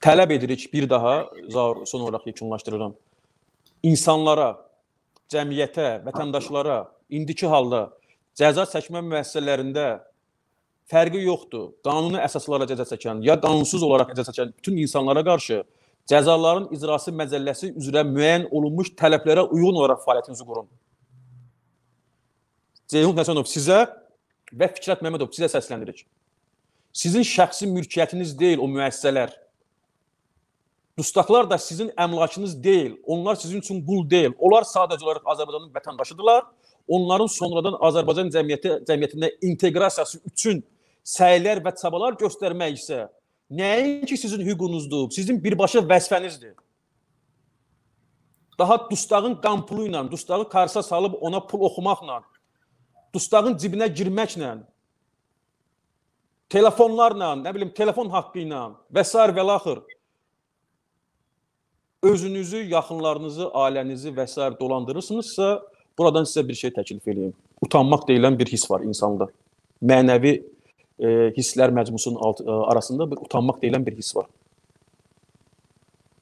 Tələb edirik bir daha son olaraq yekunlaşdırıram. İnsanlara, cəmiyyətə, vətəndaşlara indiki halda cəza çəkmə müəssisələrində fərqi yoxdur. Qanuni əsaslarla cəza çəkən ya qanunsuz olaraq cəza çəkən bütün insanlara qarşı cəzaların icrası məcəlləsi üzrə müəyyən olunmuş tələblərə uyğun olaraq fəaliyyətinizi qurun. Ceyhun Həsənov sizə və Fikrət Məmmədov sizə səslənirik. Sizin şəxsi mülkiyyətiniz deyil o müəssisələr. Dustaqlar da sizin əmlakınız deyil. Onlar sizin üçün qul deyil. Onlar sadəcə olaraq Azərbaycanın vətəndaşıdırlar. Onların sonradan Azərbaycan cəmiyyəti cəmiyyətində inteqrasiyası üçün səylər və çabalar göstərmək isə nəinki sizin hüququnuzdur, sizin birbaşa vəzifənizdir. Daha dustağın qan pulu ilə, dustağı karsa salıb ona pul oxumaqla, dustağın cibinə girməklə, telefonlarla, nə bilim, telefon haqqı ilə və s. və laxır özünüzü, yaxınlarınızı, ailənizi və s. dolandırırsınızsa, buradan sizə bir şey təklif edeyim. Utanmaq deyilən bir his var insanda. Mənəvi e, hisslər məcmusunun alt, e, arasında bir utanmaq deyilən bir hiss var.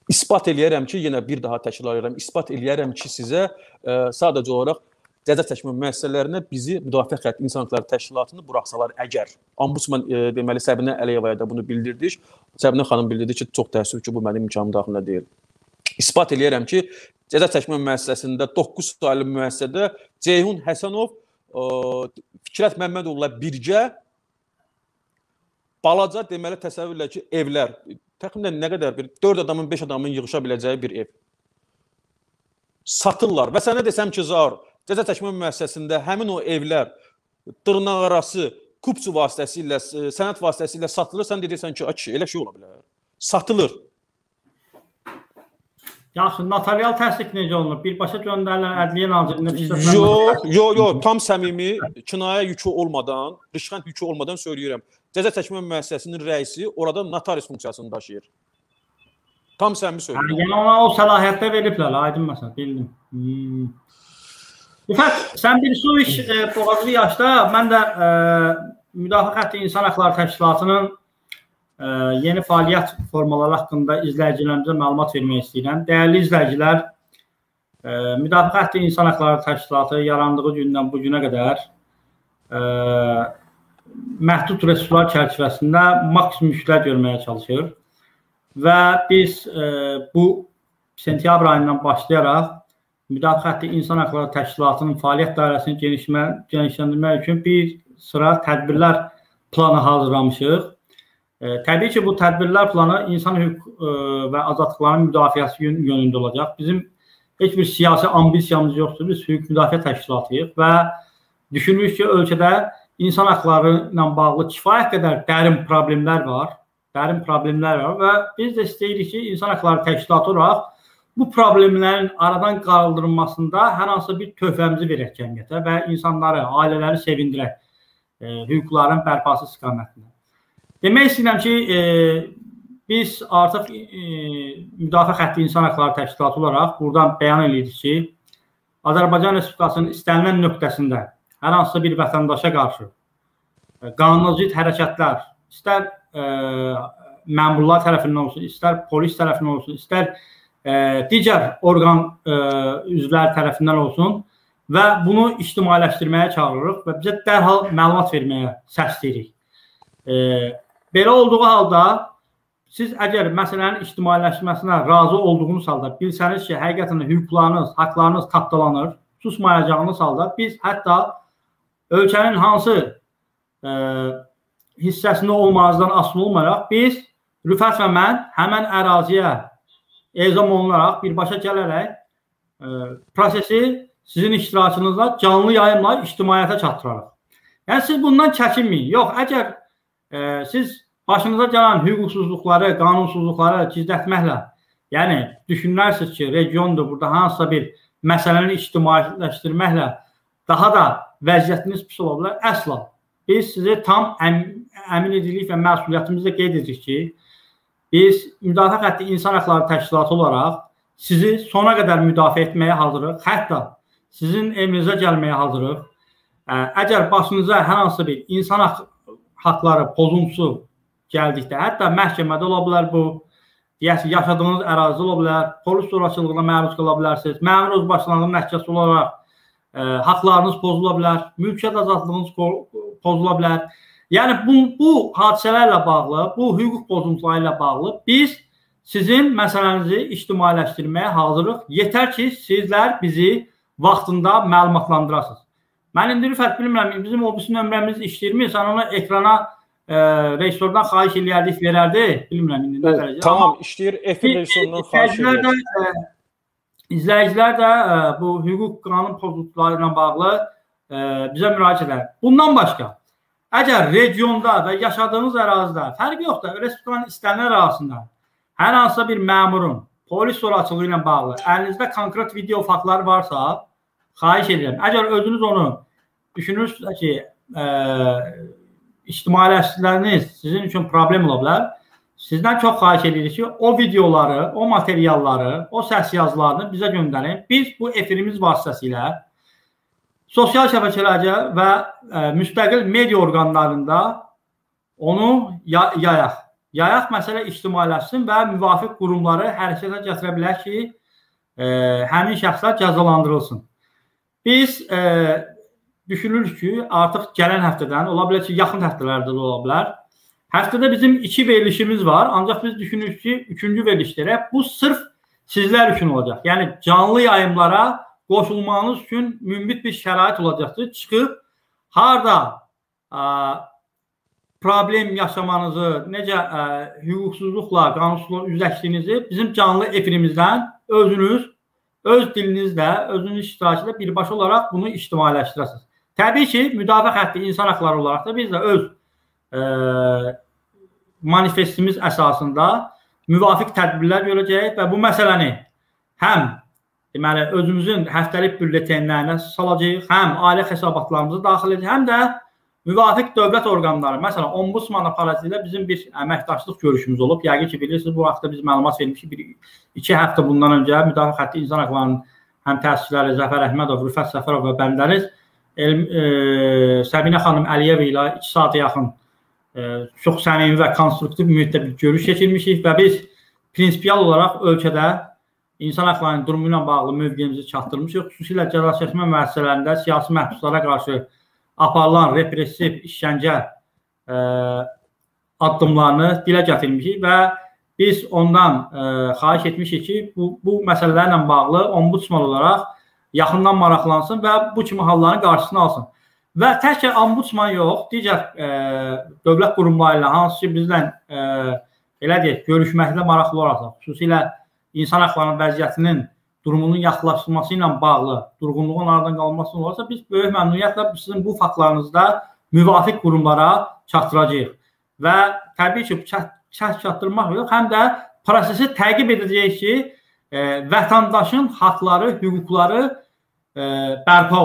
İsbat eləyərəm ki, yenə bir daha təkrar edirəm, isbat eləyərəm ki, sizə e, sadəcə olaraq cəza çəkmə müəssisələrinə bizi Müdafiə Xətti İnsan Hüquqları Təşkilatını buraxsalar əgər. Ombudsman e, deməli Səbinə Əliyevaya da bunu bildirdik. Səbinə xanım bildirdi ki, çox təəssüf ki, bu mənim imkanım daxilində deyil. İsbat eləyərəm ki, cəza çəkmə müəssisəsində 9 saylı müəssisədə Ceyhun Həsənov ə, Fikrət Məmmədovla birgə balaca deməli təsəvvür elə ki, evlər təxminən nə qədər bir 4 adamın, 5 adamın yığışa biləcəyi bir ev. Satırlar və sənə desəm ki, Zar, cəza çəkmə müəssisəsində həmin o evlər dırnaqarası kupçu vasitəsilə, sənəd vasitəsilə satılır, sən deyirsən ki, ay elə şey ola bilər. Satılır. Yaxşı, notarial təsdiq necə olunur? Birbaşa göndərilən Ədliyyə Nazirliyinə Yox, yox, yox, tam səmimi, kinayə yükü olmadan, rişxənd yükü olmadan söyləyirəm. Cəza çəkmə müəssisəsinin rəisi orada notarius funksiyasını daşıyır. Tam səmimi söyləyirəm. Yəni ona o səlahiyyətdə veriblər, aydın məsələ, bildim. Hmm. Rüfət, sən bir su iş e, boğazlı yaşda, mən də e, Müdafiə Xətti İnsan Hüquqları Təşkilatının yeni fəaliyyət formaları haqqında izləyicilərimizə məlumat vermək istəyirəm. Dəyərli izləyicilər, e, Müdafiə Xətti İnsan Hüquqları Təşkilatı yarandığı gündən bu günə qədər e, məhdud resurslar çərçivəsində maksimum işlər görməyə çalışır və biz e, bu sentyabr ayından başlayaraq Müdafiə Xətti İnsan Hüquqları Təşkilatının fəaliyyət dairəsini genişləndirmək üçün bir sıra tədbirlər planı hazırlamışıq. E, təbii ki, bu tədbirlər planı insan hüquq e, və azadlıqlarının müdafiəsi yön yönündə olacaq. Bizim heç bir siyasi ambisiyamız yoxdur. Biz hüquq müdafiə təşkilatıyıq və düşünürük ki, ölkədə insan hüquqları ilə bağlı kifayət qədər dərin problemlər var. Dərin problemlər var və biz də istəyirik ki, insan hüquqları təşkilatı olaraq bu problemlərin aradan qaldırılmasında hər hansı bir töhfəmizi verək cəmiyyətə və insanları, ailələri sevindirək e, hüquqların bərpası istiqamətində. Demək istəyirəm ki, e, biz artıq e, Müdafiə Xətti İnsan Hüquqları Təşkilatı olaraq buradan bəyan edirik ki, Azərbaycan Respublikasının istənilən nöqtəsində hər hansısa bir vətəndaşa qarşı e, qanunsuz hərəkətlər, istər e, məmurlar tərəfindən olsun, istər polis tərəfindən olsun, istər e, digər orqan ə, üzvləri tərəfindən olsun və bunu ictimailəşdirməyə çağırırıq və bizə dərhal məlumat verməyə səsləyirik. Belə olduğu halda siz əgər məsələnin ictimailəşməsinə razı olduğunuz halda bilsəniz ki, həqiqətən hüquqlarınız, haqqlarınız tapdalanır, susmayacağınız halda biz hətta ölkənin hansı ə, hissəsində olmağınızdan asılı olmayaraq biz Rüfət və mən həmən əraziyə ezam olunaraq birbaşa gələrək ə, prosesi sizin iştirakınızla canlı yayımla ictimaiyyətə çatdırarıq. Yəni siz bundan çəkinməyin. Yox, əgər ə, siz başınıza gələn hüquqsuzluqları, qanunsuzluqları gizlətməklə, yəni düşünürsünüz ki, regiondur, burada hansısa bir məsələni ictimailəşdirməklə daha da vəziyyətiniz pis ola bilər. Əsla. Biz sizi tam əm, əmin edirik və məsuliyyətimizlə qeyd edirik ki, biz Müdafiə Xətti İnsan Hüquqları Təşkilatı olaraq sizi sona qədər müdafiə etməyə hazırıq. Hətta sizin evinizə gəlməyə hazırıq. Əgər başınıza hər hansı bir insan haqları pozuntusu gəldikdə, hətta məhkəmədə ola bilər bu, deyəsi yaşadığınız ərazi ola bilər, polis zorakılığına məruz qala bilərsiniz, məmur özbaşınalığının nəticəsi olaraq ə, haqlarınız pozula bilər, mülkiyyət azadlığınız pozula bilər. Yəni bu, bu hadisələrlə bağlı, bu hüquq pozuntuları ilə bağlı biz sizin məsələnizi ictimailəşdirməyə hazırıq. Yetər ki, sizlər bizi vaxtında məlumatlandırasınız. Mən indi Rüfət bilmirəm, bizim ofis nömrəmiz işləyirmi? Sən onu ekrana rejissordan xahiş eləyərdik, verərdi. Bilmirəm indi nə. Tamam, işləyir. Efir rejissorundan xahiş edir. İzləyicilər də ə, bu hüquq qanun pozuntuları ilə bağlı ə, bizə müraciət edər. Bundan başqa, əgər regionda və yaşadığınız ərazidə fərq yoxdur, respublikanın istənilən ərazisində hər hansısa bir məmurun polis zorakılığı ilə bağlı əlinizdə konkret video faktlar varsa, xahiş edirəm. Əgər özünüz onu düşünürsünüz ki, ə, ictimailəşdirləriniz sizin üçün problem ola bilər. Sizdən çox xahiş edirik ki, o videoları, o materialları, o səs yazılarını bizə göndərin. Biz bu efirimiz vasitəsilə sosial şəbəkələrdə və ə, e, müstəqil media orqanlarında onu yayaq. Yayaq məsələ ictimailəşsin və müvafiq qurumları hərəkətə gətirə bilər ki, ə, e, həmin şəxslər cəzalandırılsın. Biz ə, düşünürük ki, artıq gələn həftədən, ola bilər ki, yaxın həftələrdə də ola bilər. Həftədə bizim 2 verilişimiz var, ancaq biz düşünürük ki, 3-cü verilişlərə bu sırf sizlər üçün olacaq. Yəni canlı yayımlara qoşulmanız üçün münbit bir şərait olacaqdır. Çıxıb harda ə, problem yaşamanızı, necə ə, hüquqsuzluqla, qanunsuzluqla üzləşdiyinizi bizim canlı efirimizdən özünüz öz dilinizlə, özünüz iştirakı ilə birbaşa olaraq bunu ictimailəşdirəsiniz. Təbii ki, müdafiə xətti insan haqları olaraq da biz də öz e, manifestimiz əsasında müvafiq tədbirlər görəcəyik və bu məsələni həm deməli özümüzün həftəlik bülletenlərinə salacağıq, həm ailə hesabatlarımızı daxil edəcəyik, həm də müvafiq dövlət orqanları, məsələn, Ombudsman aparatı ilə bizim bir əməkdaşlıq görüşümüz olub. Yəqin ki, bilirsiniz, bu haqda biz məlumat vermişik. Bir iki həftə bundan öncə müdafiə xətti insan haqlarının həm təsisçiləri Zəfər Əhmədov, Rüfət Səfərov və bəndəniz Elm, e, Səbinə xanım Əliyeva ilə 2 saata yaxın e, çox səmimi və konstruktiv mühitdə bir görüş keçirmişik və biz prinsipial olaraq ölkədə insan hüquqlarının durumu ilə bağlı mövqeyimizi çatdırmışıq. Xüsusilə cəzaçəkmə müəssisələrində siyasi məhbuslara qarşı aparılan repressiv işgəncə e, addımlarını dilə gətirmişik və biz ondan e, xahiş etmişik ki, bu, bu məsələlərlə bağlı ombudsman olaraq yaxından maraqlansın və bu kimi halların qarşısını alsın. Və təkcə ombudsman yox, digər e, dövlət qurumları ilə hansı ki bizlə e, elə deyək, görüşməkdə maraqlı olaraq, xüsusilə insan hüquqlarının vəziyyətinin durumunun yaxınlaşdırılması ilə bağlı durğunluğun aradan qalması olarsa biz böyük məmnuniyyətlə sizin bu faktlarınızda müvafiq qurumlara çatdıracağıq. Və təbii ki, çat çatdırmaq yox, həm də prosesi təqib edəcəyik ki, e, vətəndaşın haqları, hüquqları e, bərpa.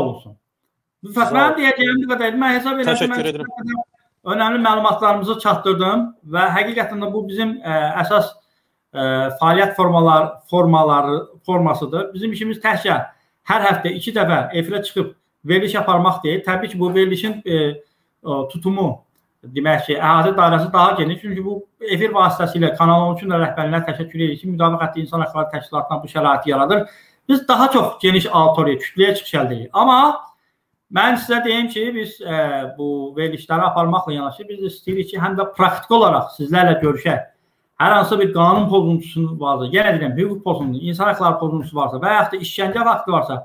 Bu fəqrənin deyəcəyim bu qədər. Mən hesab edirəm Təşəkkür edirəm. Önəmli məlumatlarımızı çatdırdım və həqiqətən də bu bizim ə, əsas ə, fəaliyyət formalar formaları formasıdır. Bizim işimiz təkcə hər həftə 2 dəfə efirə çıxıb veriliş aparmaq deyil. Təbii ki, bu verilişin ə, e, tutumu demək ki, əhatə dairəsi daha geniş. Çünki bu efir vasitəsilə Kanal 13-ün də rəhbərliyinə təşəkkür edirik ki, Müdafiə Xətti İnsan Hüquqları Təşkilatına bu şəraiti yaradır. Biz daha çox geniş auditoriya, kütləyə çıxış əldə edirik. Amma mən sizə deyim ki, biz ə, e, bu verilişləri aparmaqla yanaşı biz istəyirik ki, həm də praktik olaraq sizlərlə görüşək. Hər hansı bir qanun pozuntusu varsa, yenə deyirəm, hüquq pozuntusu, insan hüquqları pozuntusu varsa və yaxud da işgəncə vaxtı varsa,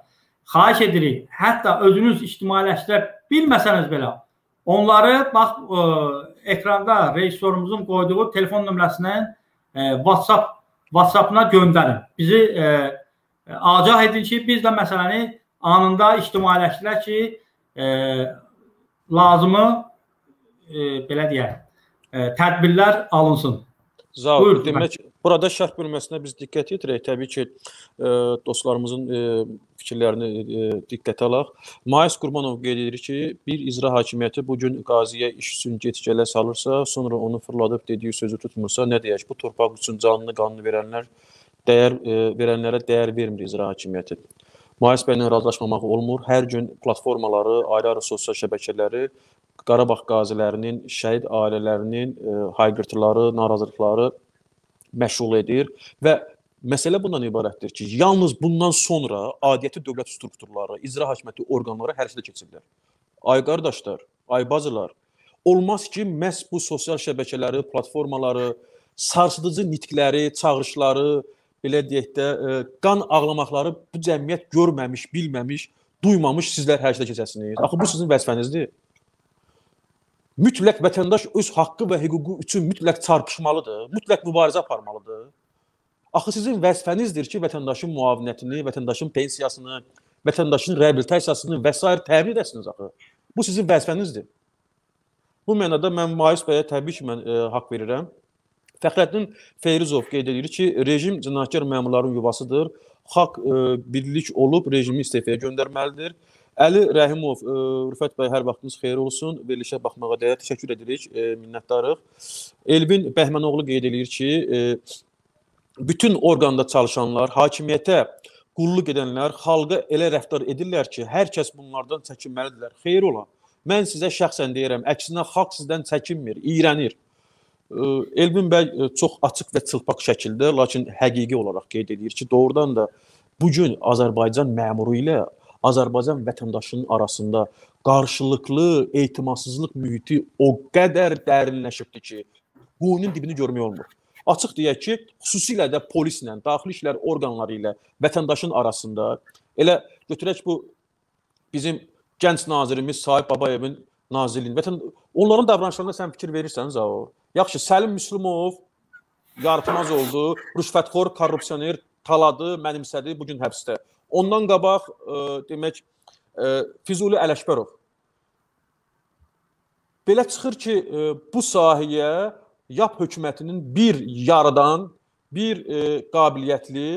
xahiş edirik, hətta özünüz ictimailəşdirə bilməsəniz belə onları bax ə, ekranda rejissorumuzun qoyduğu telefon nömrəsindən ə, WhatsApp WhatsApp-na göndərin. Bizi ə, agah edin ki, biz də məsələni anında ictimailəşdirək ki, ə, lazımı ə, belə deyək, ə, tədbirlər alınsın. Zavur, demək burada şərh bölməsinə biz diqqət yetirək. Təbii ki, ə, dostlarımızın ə, fikirlərini ə, diqqətə alaq. Mais Qurbanov qeyd edir ki, bir icra hakimiyyəti bu gün qaziyə iş üçün get-gələ salırsa, sonra onu fırladıb dediyi sözü tutmursa, nə deyək? Bu torpaq üçün canını, qanını verənlər dəyər ə, verənlərə dəyər vermir icra hakimiyyəti. Mais bəylə razılaşmamaq olmur. Hər gün platformaları, ayrı-ayrı sosial şəbəkələri Qarabağ qazilərinin, şəhid ailələrinin ə, hayqırtıları, narazılıqları məşğul edir və məsələ bundan ibarətdir ki, yalnız bundan sonra adiyyəti dövlət strukturları, icra hakimiyyəti orqanları hərəkətə keçirlər. Ay qardaşlar, ay bacılar, olmaz ki, məhz bu sosial şəbəkələri, platformaları, sarsıdıcı nitqləri, çağırışları, belə deyək də, qan ağlamaqları bu cəmiyyət görməmiş, bilməmiş, duymamış sizlər hərəkətə keçəsiniz. Axı bu sizin vəzifənizdir. Mütləq vətəndaş öz haqqı və hüququ üçün mütləq çarpışmalıdır, mütləq mübarizə aparmalıdır. Axı sizin vəzifənizdir ki, vətəndaşın müavinətini, vətəndaşın pensiyasını, vətəndaşın reabilitasiyasını və s. təmin edəsiniz axı. Bu sizin vəzifənizdir. Bu mənada mən Mayus bəyə təbii ki, mən e, haqq verirəm. Fəxrəddin Feyrizov qeyd edir ki, rejim cinayətkar məmurların yuvasıdır. Xalq e, birlik olub rejimi istefaya göndərməlidir. Əli Rəhimov, ə, e, Rüfət bəy hər vaxtınız xeyir olsun. Verilişə baxmağa dəyər. Təşəkkür edirik. Ə, e, minnətdarıq. Elvin Bəhmənoğlu qeyd edir ki, ə, e, bütün orqanda çalışanlar, hakimiyyətə qulluq edənlər xalqa elə rəftar edirlər ki, hər kəs bunlardan çəkinməlidirlər. Xeyir ola. Mən sizə şəxsən deyirəm, əksinə xalq sizdən çəkinmir, iyrənir. Elvin bəy çox açıq və çılpaq şəkildə, lakin həqiqi olaraq qeyd edir ki, doğrudan da bu gün Azərbaycan məmuru ilə Azərbaycan vətəndaşının arasında qarşılıqlı etimadsızlıq mühiti o qədər dərinləşibdi ki, quyunun dibini görmək olmur. Açıq deyək ki, xüsusilə də polislə, daxili işlər orqanları ilə vətəndaşın arasında elə götürək bu bizim gənc nazirimiz Sahib Babayevin nazirliyin vətən onların davranışlarına sən fikir verirsən Zao. Yaxşı, Səlim Müslümov yarıtmaz oldu, rüşvətxor, korrupsioner taladı, mənimsədi, bu gün həbsdə. Ondan qabaq ə, e, demək ə, e, Füzuli Ələşbərov belə çıxır ki, ə, e, bu sahəyə YAP hökumətinin bir yarıdan bir ə, qabiliyyətli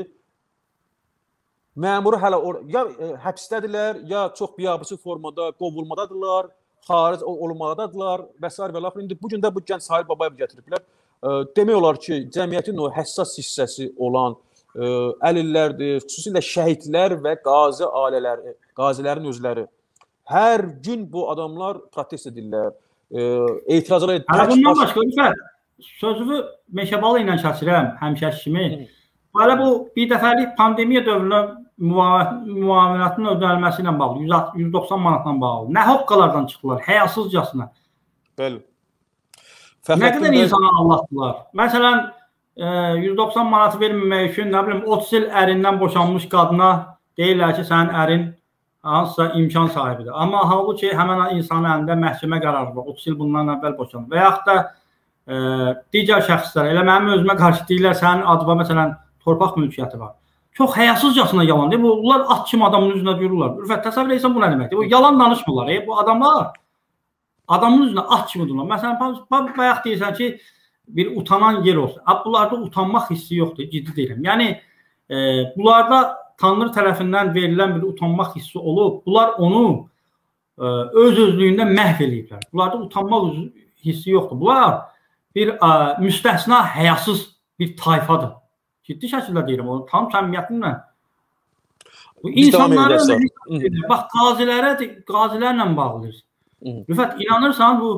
məmuru hələ or ya ə, həbsdədirlər, ya çox biabırçı formada qovulmadadırlar, xaric olunmaqdadılar və s. və lakin indi bu gün də bu gənc Sahil Babayev gətiriblər. Ə, demək olar ki, cəmiyyətin o həssas hissəsi olan ə, əlillərdir, xüsusilə şəhidlər və qazi ailələri, qazilərin özləri. Hər gün bu adamlar protest edirlər, etirazlar edirlər. Bundan başqa Rüfət, sözümü Meşəbalı ilə kəsirəm, həmişəki kimi. Hələ bu bir dəfəlik pandemiya dövründə müavinətin ödənilməsi ilə bağlı 190 manatla bağlı. Nə hoqqalardan çıxdılar, həyasızcasına. Bəli. Fəxrəddin nə qədər insanı aldatdılar. Məsələn, 190 manatı verməmək üçün, nə bilim, 30 il ərindən boşanmış qadına deyirlər ki, sənin ərin hansısa imkan sahibidir. Amma halbuki həmin insanın əlində məhkəmə qərarı var. 30 il bundan əvvəl boşanıb. Və yaxud da ə, digər şəxslər elə mənim özümə qarşı deyirlər sənin adıma məsələn torpaq mülkiyyəti var. Çox həyasızcasına yalan deyir. Bunlar at kimi adamın üzünə deyirlər. Ürfət təsəvvür etsən bu nə deməkdir? Bu yalan danışmırlar. E, bu adamlar adamın üzünə at kimi dururlar. Məsələn, bayaq deyirsən ki, bir utanan yer olsun. Bunlarda utanmaq hissi yoxdur, ciddi deyirəm. Yəni e, bunlarda Tanrı tərəfindən verilən bir utanmaq hissi olub. Bunlar onu e, öz özlüyündə məhv eləyiblər. Bunlarda utanmaq hissi yoxdur. Bunlar bir e, müstəsna həyasız bir tayfadır. Ciddi şəkildə deyirəm onu tam səmimiyyətimlə. Bu insanlara bax qazilərə qazilərlə bağlıyıq. Rüfət inanırsan bu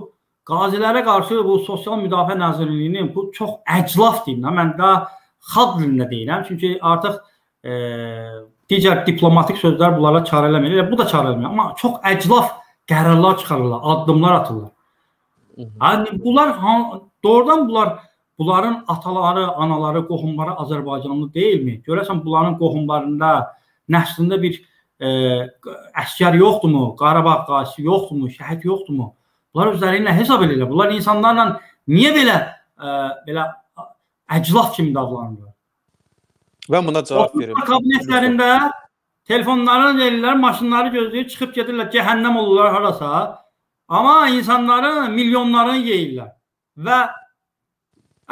qazilərə qarşı bu Sosial Müdafiə Nazirliyinin bu çox əclaf deyim, mən də xalq dilində deyirəm, çünki artıq e, digər diplomatik sözlər bunlara çarə eləmir. Bu da çarə eləmir, amma çox əclaf qərarlar çıxarırlar, addımlar atırlar. Yəni bunlar doğrudan bunlar bunların ataları, anaları, qohumları Azərbaycanlı deyilmi? Görəsən bunların qohumlarında, nəslində bir e, əskər yoxdurmu? Qarabağ qazisi yoxdurmu? Şəhid yoxdurmu? Bunlar özləri ilə hesab edirlər. Bunlar insanlarla niyə belə ə, e, belə əclaf kimi davranırlar? Və buna cavab verir. Kabinetlərində telefonlarını verirlər, maşınları gözləyir, çıxıb gedirlər, cəhənnəm olurlar harasa. Amma insanların milyonlarını yeyirlər. Və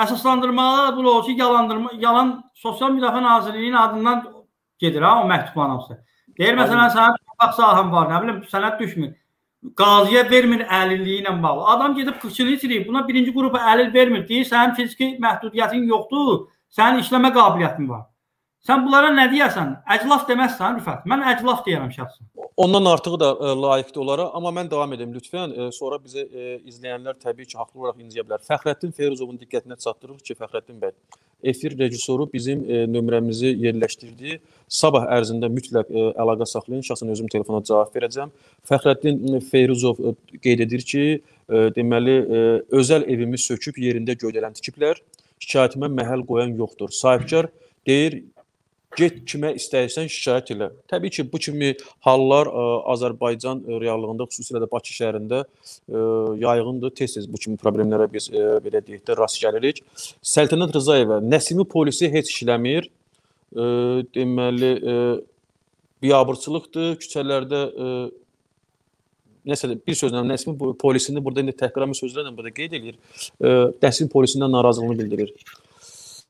əsaslandırmalar bu ki, yalandırma, yalan Sosial Müdafiə Nazirliyinin adından gedir ha o məktubun hamısı. Deyir məsələn sənin torpaq sahən var, nə bilim sənəd düşmür. Qaziyə vermir əlilliyi ilə bağlı. Adam gedib qıçını itirir. Buna birinci qrupa əlil vermir. Deyir sənin fiziki məhdudiyyətin yoxdur. Sənin işləmə qabiliyyətin var. Sən bunlara nə deyəsən? Əclaf deməzsən Rüfət. Mən əclaf deyirəm şəxsən. Ondan artığı da ə, e, layiqdir onlara, amma mən davam edim lütfən. Ə, e, sonra bizə ə, e, izləyənlər təbii ki, haqlı olaraq inciyə bilər. Fəxrəddin Feyruzovun diqqətinə çatdırırıq ki, Fəxrəddin bəy, efir rejissoru bizim ə, nömrəmizi yerləşdirdi. Sabah ərzində mütləq ə, əlaqə saxlayın. Şəxsən özüm telefona cavab verəcəm. Fəxrəddin Feyruzov ə, qeyd edir ki, ə, deməli ə, özəl evimi söküb yerində göydələn tikiblər. Şikayətimə məhəl qoyan yoxdur. Sahibkar deyir get kimə istəyirsən şikayət elə. Təbii ki, bu kimi hallar ə, Azərbaycan reallığında, xüsusilə də Bakı şəhərində ə, yayğındır. Tez-tez bu kimi problemlərə biz ə, belə deyək də rast gəlirik. Səltənət Rzayeva Nəsimi polisi heç işləmir. Ə, deməli, ə, biabırçılıqdır. Küçələrdə ə, nəsə bir sözlə Nəsimi polisini burada indi təhqirami sözlərlə burada qeyd edir. Nəsimi polisindən narazılığını bildirir.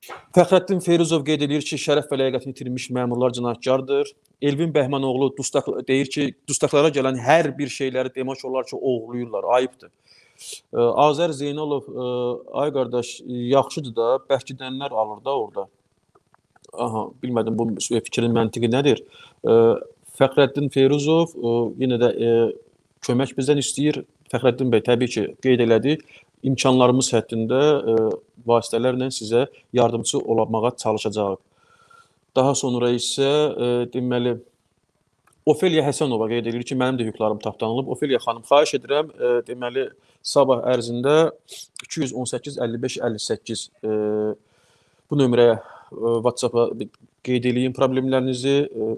Fəxrəddin Feyruzov qeyd edir ki, şərəf və ləyaqətini itirmiş məmurlar cinayətkardır. Elvin Bəhmanoğlu dustaq deyir ki, dustaqlara gələn hər bir şeyləri demək olar ki, oğurluyurlar, ayıbdır. Azər Zeynalov, ay qardaş, yaxşıdır da, bərkidənlər alır da orada. Aha, bilmədim bu fikrin məntiqi nədir? Fəxrəddin Feyruzov yenə də kömək bizdən istəyir. Fəxrəddin bəy təbii ki, qeyd elədi imkanlarımız həddində ə, e, vasitələrlə sizə yardımçı olmağa çalışacağıq. Daha sonra isə ə, e, deməli Ofeliya Həsənova qeyd edir ki, mənim də yüklarım tapdanılıb. Ofeliya xanım, xahiş edirəm, ə, e, deməli sabah ərzində 218 55 58 ə, bu nömrəyə WhatsApp-a qeyd eləyin problemlərinizi. Ə,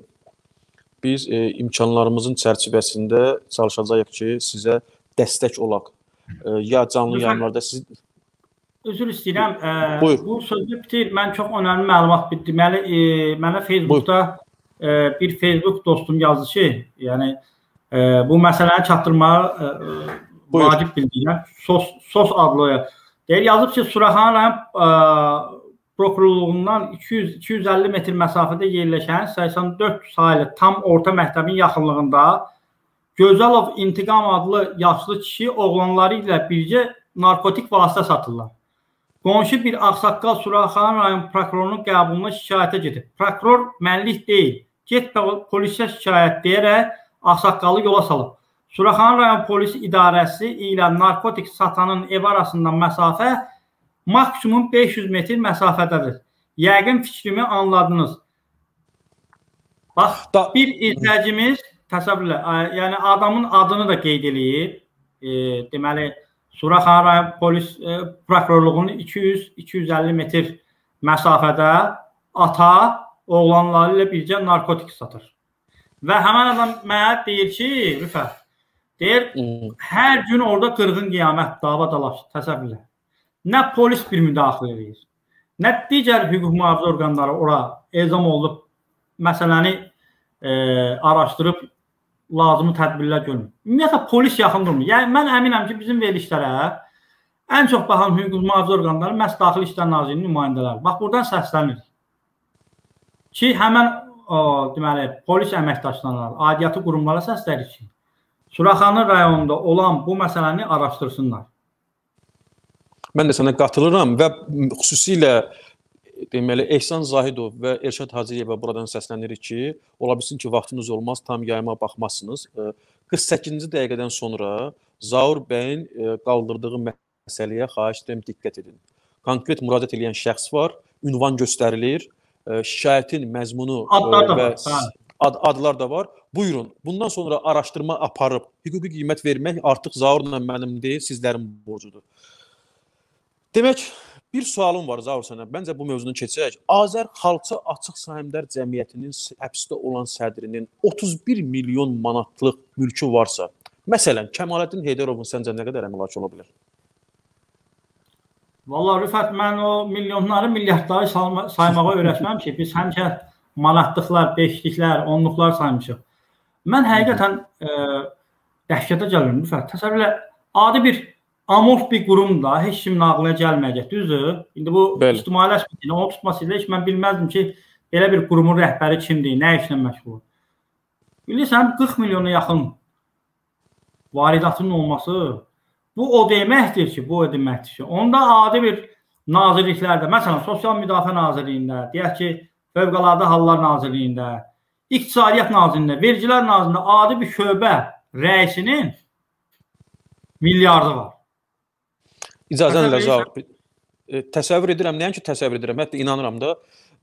biz ə, imkanlarımızın çərçivəsində çalışacağıq ki, sizə dəstək olaq ya canlı yayımlarda siz Üzr istəyirəm. Ə, Buyur. Bu sözü bitir. Mən çox önəmli məlumat bildim. Deməli, e, mənə Facebookda e, bir Facebook dostum yazdı ki, yəni e, bu məsələni çatdırmağı e, vacib bildirəm. SOS SOS adlı deyir yazıb ki, Suraxan rayon e, prokurorluğundan 200 250 metr məsafədə yerləşən 84 saylı tam orta məktəbin yaxınlığında Gözəlov İntiqam adlı yaşlı kişi oğlanları ilə birgə narkotik vasitə satırlar. Qonşu bir ağsaqqal Suraxan rayon prokurorunun qəbuluna şikayətə gedib. Prokuror mənlik deyil, get polisə şikayət deyərək ağsaqqalı yola salıb. Suraxan rayon polis idarəsi ilə narkotik satanın ev arasında məsafə maksimum 500 metr məsafədədir. Yəqin fikrimi anladınız. Bax, bir izləyicimiz təsəvvürlə, yəni adamın adını da qeyd eləyib. E, deməli, Suraxan rayon polis e, prokurorluğunun 200-250 metr məsafədə ata oğlanları ilə birgə narkotik satır. Və həmin adam mənə deyir ki, Rüfət, deyir, hər gün orada qırğın qiyamət, dava dalaş, təsəvvürlə. Nə polis bir müdaxilə edir, nə digər hüquq mühafizə orqanları ora ezam olunub məsələni e, araşdırıb lazımi tədbirlər görmür. Ümumiyyətlə polis yaxın durmur. Yəni mən əminəm ki, bizim verilişlərə ən çox baxan hüquq mühafizə orqanları məhz Daxili İşlər Nazirliyinin nümayəndələri. Bax buradan səslənir. Ki, həmin o, deməli, polis əməkdaşlarına, aidiyyatı qurumlara səslənir ki, Suraxanı rayonunda olan bu məsələni araşdırsınlar. Mən də sənə qatılıram və xüsusilə deməli Ehsan Zahidov və Elşad Hacıyeva buradan səslənirik ki, ola bilsin ki, vaxtınız olmaz, tam yayıma baxmazsınız. 48-ci dəqiqədən sonra Zaur bəyin qaldırdığı məsələyə xahiş edirəm diqqət edin. Konkret müraciət edən şəxs var, ünvan göstərilir, şikayətin məzmunu adlar və ad, adlar da var. Buyurun. Bundan sonra araşdırma aparıb hüquqi qiymət vermək artıq Zaurla mənim deyil, sizlərin borcudur. Demək, bir sualım var Zaur sənə. Məncə bu mövzunu keçək. Azər Xalça Açıq Səhmdar Cəmiyyətinin həbsdə olan sədrinin 31 milyon manatlıq mülkü varsa, məsələn, Kəmaləddin Heydərovun səncə nə qədər əmlakı ola bilər? Vallahi Rüfət, mən o milyonları, milyardları saymağa öyrəşməm ki, biz həmişə manatlıqlar, beşliklər, onluqlar saymışıq. Mən həqiqətən e, dəhşətə gəlirəm Rüfət. Təsəvvür elə adi bir amorf bir qurum da heç kimin ağlına gəlməyəcək, düzdür? İndi bu ictimailəşmə, onu tutması ilə heç mən bilməzdim ki, belə bir qurumun rəhbəri kimdir, nə işlə məşğuldur. Bilirsən, 40 milyona yaxın varidatının olması Bu o deməkdir ki, bu o deməkdir ki, onda adi bir nazirliklərdə, məsələn, Sosial Müdafiə Nazirliyində, deyək ki, Fövqəladə Hallar Nazirliyində, İqtisadiyyat Nazirliyində, Vergilər Nazirliyində adi bir şöbə rəisinin milyardı var. İcazə ilə Zaur. Təsəvvür edirəm, nəinki təsəvvür edirəm, hətta inanıram da.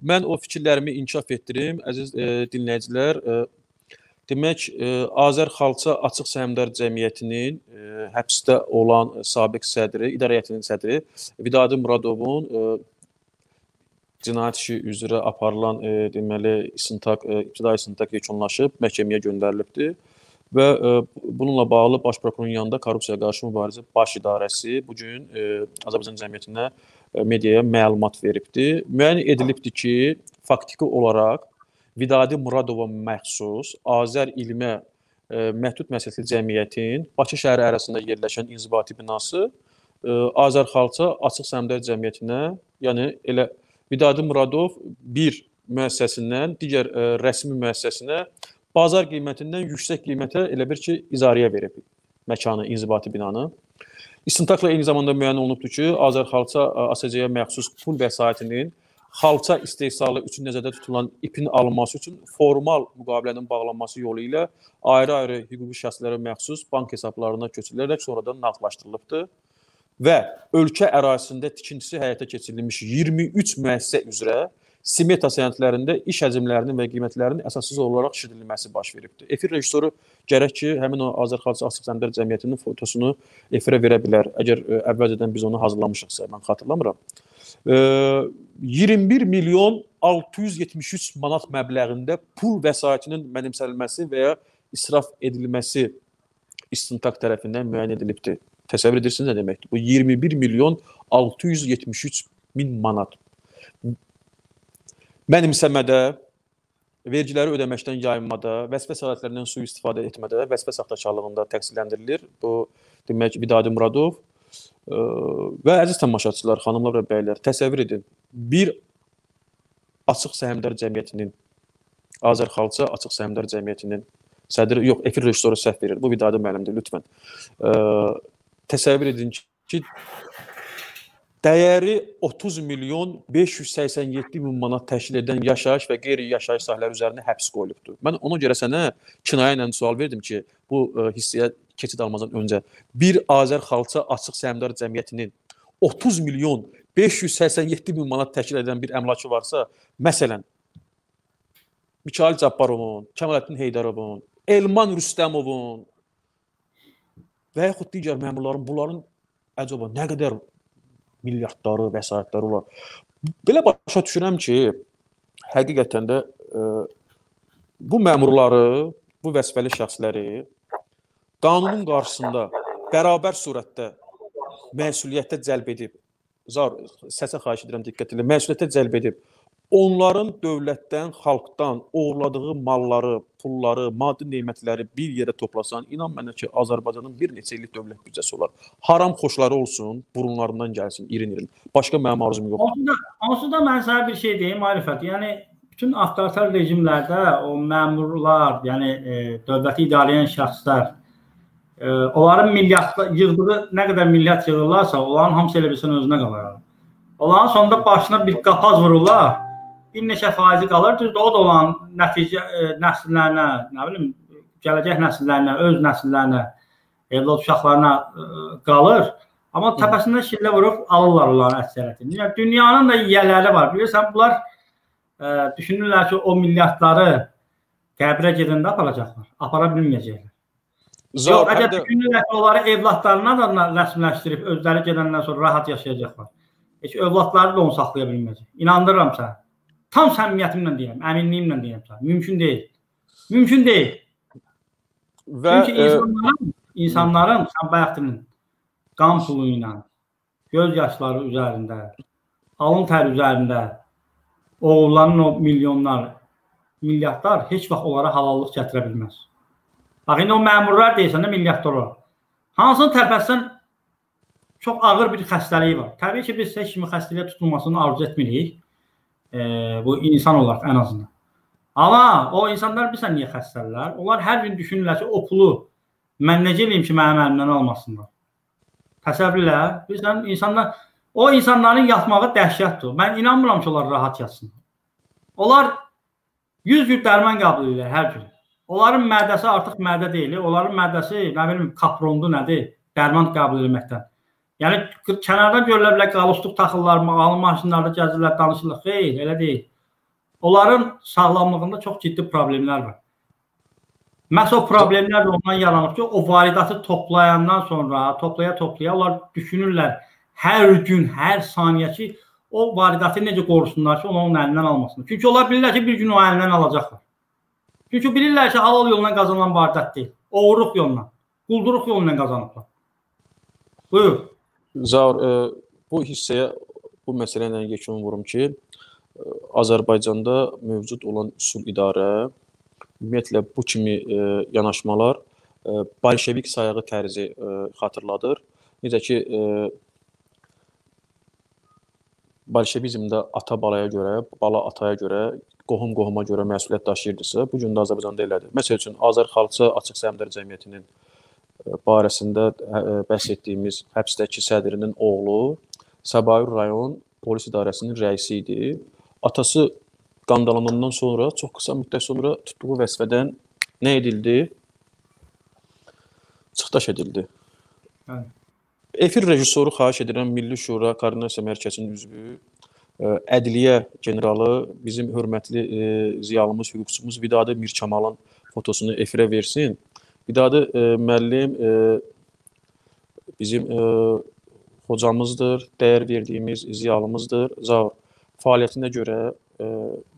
Mən o fikirlərimi inkişaf etdirim, əziz e, dinləyicilər. E, Demək, e, Azər Xalça Açıq Səhmdar Cəmiyyətinin e, həbsdə olan sabiq sədri, idarə heyətinin sədri Vidadi Muradovun e, cinayət işi üzrə aparılan deməli istintaq ibtidai istintaq yekunlaşıb məhkəməyə göndərilibdir və bununla bağlı baş prokurorun yanında korrupsiyaya qarşı mübarizə baş idarəsi bu gün Azərbaycan cəmiyyətinə mediaya məlumat veribdir. Müəyyən edilibdir ki, faktiki olaraq Vidadi Muradova məxsus Azər İlmə e, Məhdud Məsuliyyətli Cəmiyyətin Bakı şəhəri ərazisində yerləşən inzibati binası e, Azər Xalça Açıq Səhmdar Cəmiyyətinə, yəni elə Vidadi Muradov bir müəssisəsindən digər ə, e, rəsmi müəssisəsinə bazar qiymətindən yüksək qiymətə elə bir ki, icarəyə verib məkanı, inzibati binanı. İstintaqla eyni zamanda müəyyən olunubdur ki, Azər Xalça ASC-yə məxsus pul vəsaitinin xalça istehsalı üçün nəzərdə tutulan ipin alınması üçün formal müqavilənin bağlanması yolu ilə ayrı-ayrı hüquqi şəxslərə məxsus bank hesablarına köçürülərək sonradan nağdlaşdırılıbdır və ölkə ərazisində tikintisi həyata keçirilmiş 23 müəssisə üzrə smeta sənədlərində iş həcmlərinin və qiymətlərinin əsassız olaraq şişirdilməsi baş veribdir. Efir rejissoru gərək ki, həmin o Azərxalça Açıq Sənədlər Cəmiyyətinin fotosunu efirə verə bilər. Əgər ə, əvvəlcədən biz onu hazırlamışıqsa, mən xatırlamıram. 21 milyon 673 manat məbləğində pul vəsaitinin mənimsənilməsi və ya israf edilməsi istintaq tərəfindən müəyyən edilibdir. Təsəvvür edirsiniz nə deməkdir? Bu 21 milyon 673 min manat. Mənimsəmədə, vergiləri ödəməkdən yayınmada, vəzifə səlahiyyətlərindən sui-istifadə etmədə, vəzifə saxtakarlığında təqsirləndirilir. Bu demək Vidadi Muradov Və əziz tamaşaçılar, xanımlar və bəylər, təsəvvür edin. Bir Açıq Səhmdar Cəmiyyətinin Azərxalça Açıq Səhmdar Cəmiyyətinin sədri, yox, efir rejissoru səhv verir. Bu Vidadi müəllimdir, lütfən. Təsəvvür edin ki, dəyəri 30 milyon 587 min manat təşkil edən yaşayış və qeyri-yaşayış sahələri üzərində həbs qoyulubdur. Mən ona görə sənə kinayə ilə sual verdim ki, bu ə, hissəyə keçid almazdan öncə bir Azər Xalça Açıq Səhmdar Cəmiyyətinin 30 milyon 587 min manat təşkil edən bir əmlakı varsa, məsələn, Mikayıl Cabbarovun, Kəmaləddin Heydərovun, Elman Rüstəmovun və yaxud digər məmurların bunların əcəba nə qədər milyardları, vəsaitləri var. Belə başa düşürəm ki, həqiqətən də ə, bu məmurları, bu vəzifəli şəxsləri qanunun qarşısında bərabər surətdə məsuliyyətə cəlb edib, zar səsə xahiş edirəm diqqət edin, məsuliyyətə cəlb edib onların dövlətdən, xalqdan oğurladığı malları, pulları, maddi nemətləri bir yerə toplasan, inan mənə ki, Azərbaycanın bir neçə illik dövlət büdcəsi olar. Haram xoşları olsun, burunlarından gəlsin, irin-irin. Başqa mənim arzum yoxdur. Aslında, aslında mən sənə bir şey deyim, Arifət. Yəni bütün avtoritar rejimlərdə o məmurlar, yəni e, dövləti idarə edən şəxslər e, onların milyard yığdığı nə qədər milyard yığırlarsa, onların hamısı elə bilsin özünə qalır. Onların sonunda başına bir qapaz vururlar. Bir neçə faizi qalır. Düzdür, o da olan nəticə e, nəsillərinə, nə bilim, gələcək nəsillərinə, öz nəsillərinə, evlad uşaqlarına e, qalır. Amma təpəsindən şillə vurub alırlar onların əksəriyyətini. Yəni dünyanın da yiyələri var. Bilirsən, bunlar ə, e, düşünürlər ki, o milyardları qəbrə gedəndə aparacaqlar. Apara bilməyəcəklər. Zor, Yox, əgər düşünürlər ki, onları evladlarına da rəsmiləşdirib özləri gedəndən sonra rahat yaşayacaqlar. Heç övladları da onu saxlaya bilməyəcək. İnandırıram sənə. Tam səmimiyyətimlə deyirəm, əminliyimlə deyirəm sənə. Mümkün deyil. Mümkün deyil. Və Çünki insanların e... insanların sən bayaq dedin, qan pulu ilə, göz yaşları üzərində, alın tər üzərində oğulların o milyonlar, milyardlar heç vaxt onlara halallıq gətirə bilməz. Bax indi o məmurlar deyirsən də milyardlar olar. Hansını tərpətsən çox ağır bir xəstəliyi var. Təbii ki, biz heç kimi xəstəliyə tutulmasını arzu etmirik. E, bu insan olaraq ən azından. Amma o insanlar bilirsən niyə xəstədirlər? Onlar hər gün düşünürlər ki, o pulu mən necə eləyim ki, mənim əlimdən almasınlar. Təsəvvür elə. Bilirsən, insanlar o insanların yatmağı dəhşətdir. Mən inanmıram ki, onlar rahat yatsınlar. Onlar 100 gün dərman qəbul edirlər hər gün. Onların mədəsi artıq mədə deyil. Onların mədəsi, nə bilim, kaprondu nədir? Dərman qəbul etməkdən. Yəni kənardan görülə bilər qalustuq taxırlar, mağalı maşınlarda gəzirlər, danışırlar. Xeyr, elə deyil. Onların sağlamlığında çox ciddi problemlər var. Məhz o problemlər də ondan yaranır ki, o varidatı toplayandan sonra, toplaya toplaya onlar düşünürlər hər gün, hər saniyə ki, o varidatı necə qorusunlar ki, onu onun əlindən almasınlar. Çünki onlar bilirlər ki, bir gün o əlindən alacaqlar. Çünki bilirlər ki, halal yolla qazanılan varidat deyil, oğurluq yolla, qulduruq yolla qazanıblar. Buyur. Zaur, e, bu hissəyə, bu məsələ ilə yekun vurum ki, e, Azərbaycanda mövcud olan üsul idarə ümumiyyətlə bu kimi e, yanaşmalar bolşevik sayağı tərzi xatırladır. Necə ki, bolşevizmdə ata balaya görə, bala ataya görə, qohum qohuma görə məsuliyyət daşıyırdısa, bu gün də Azərbaycanda elədir. Məsəl üçün Azər xalqçı açıq səhmdar cəmiyyətinin barəsində e, bəhs etdiyimiz həbsdəki sədrinin oğlu Səbail rayon polis idarəsinin rəisi idi. Atası qandalanandan sonra çox qısa müddət sonra tutduğu vəzifədən nə edildi? Çıxdaş edildi. Hə. Efir rejissoru xahiş edirəm Milli Şura Koordinasiya Mərkəzinin üzvü, e, Ədliyyə generalı, bizim hörmətli e, ziyalımız, hüquqçumuz Vidadi Mirkamalın fotosunu efirə versin. Vidadi e, müəllim e, bizim e, hocamızdır, dəyər verdiyimiz ziyalımızdır. Zaur fəaliyyətinə görə e,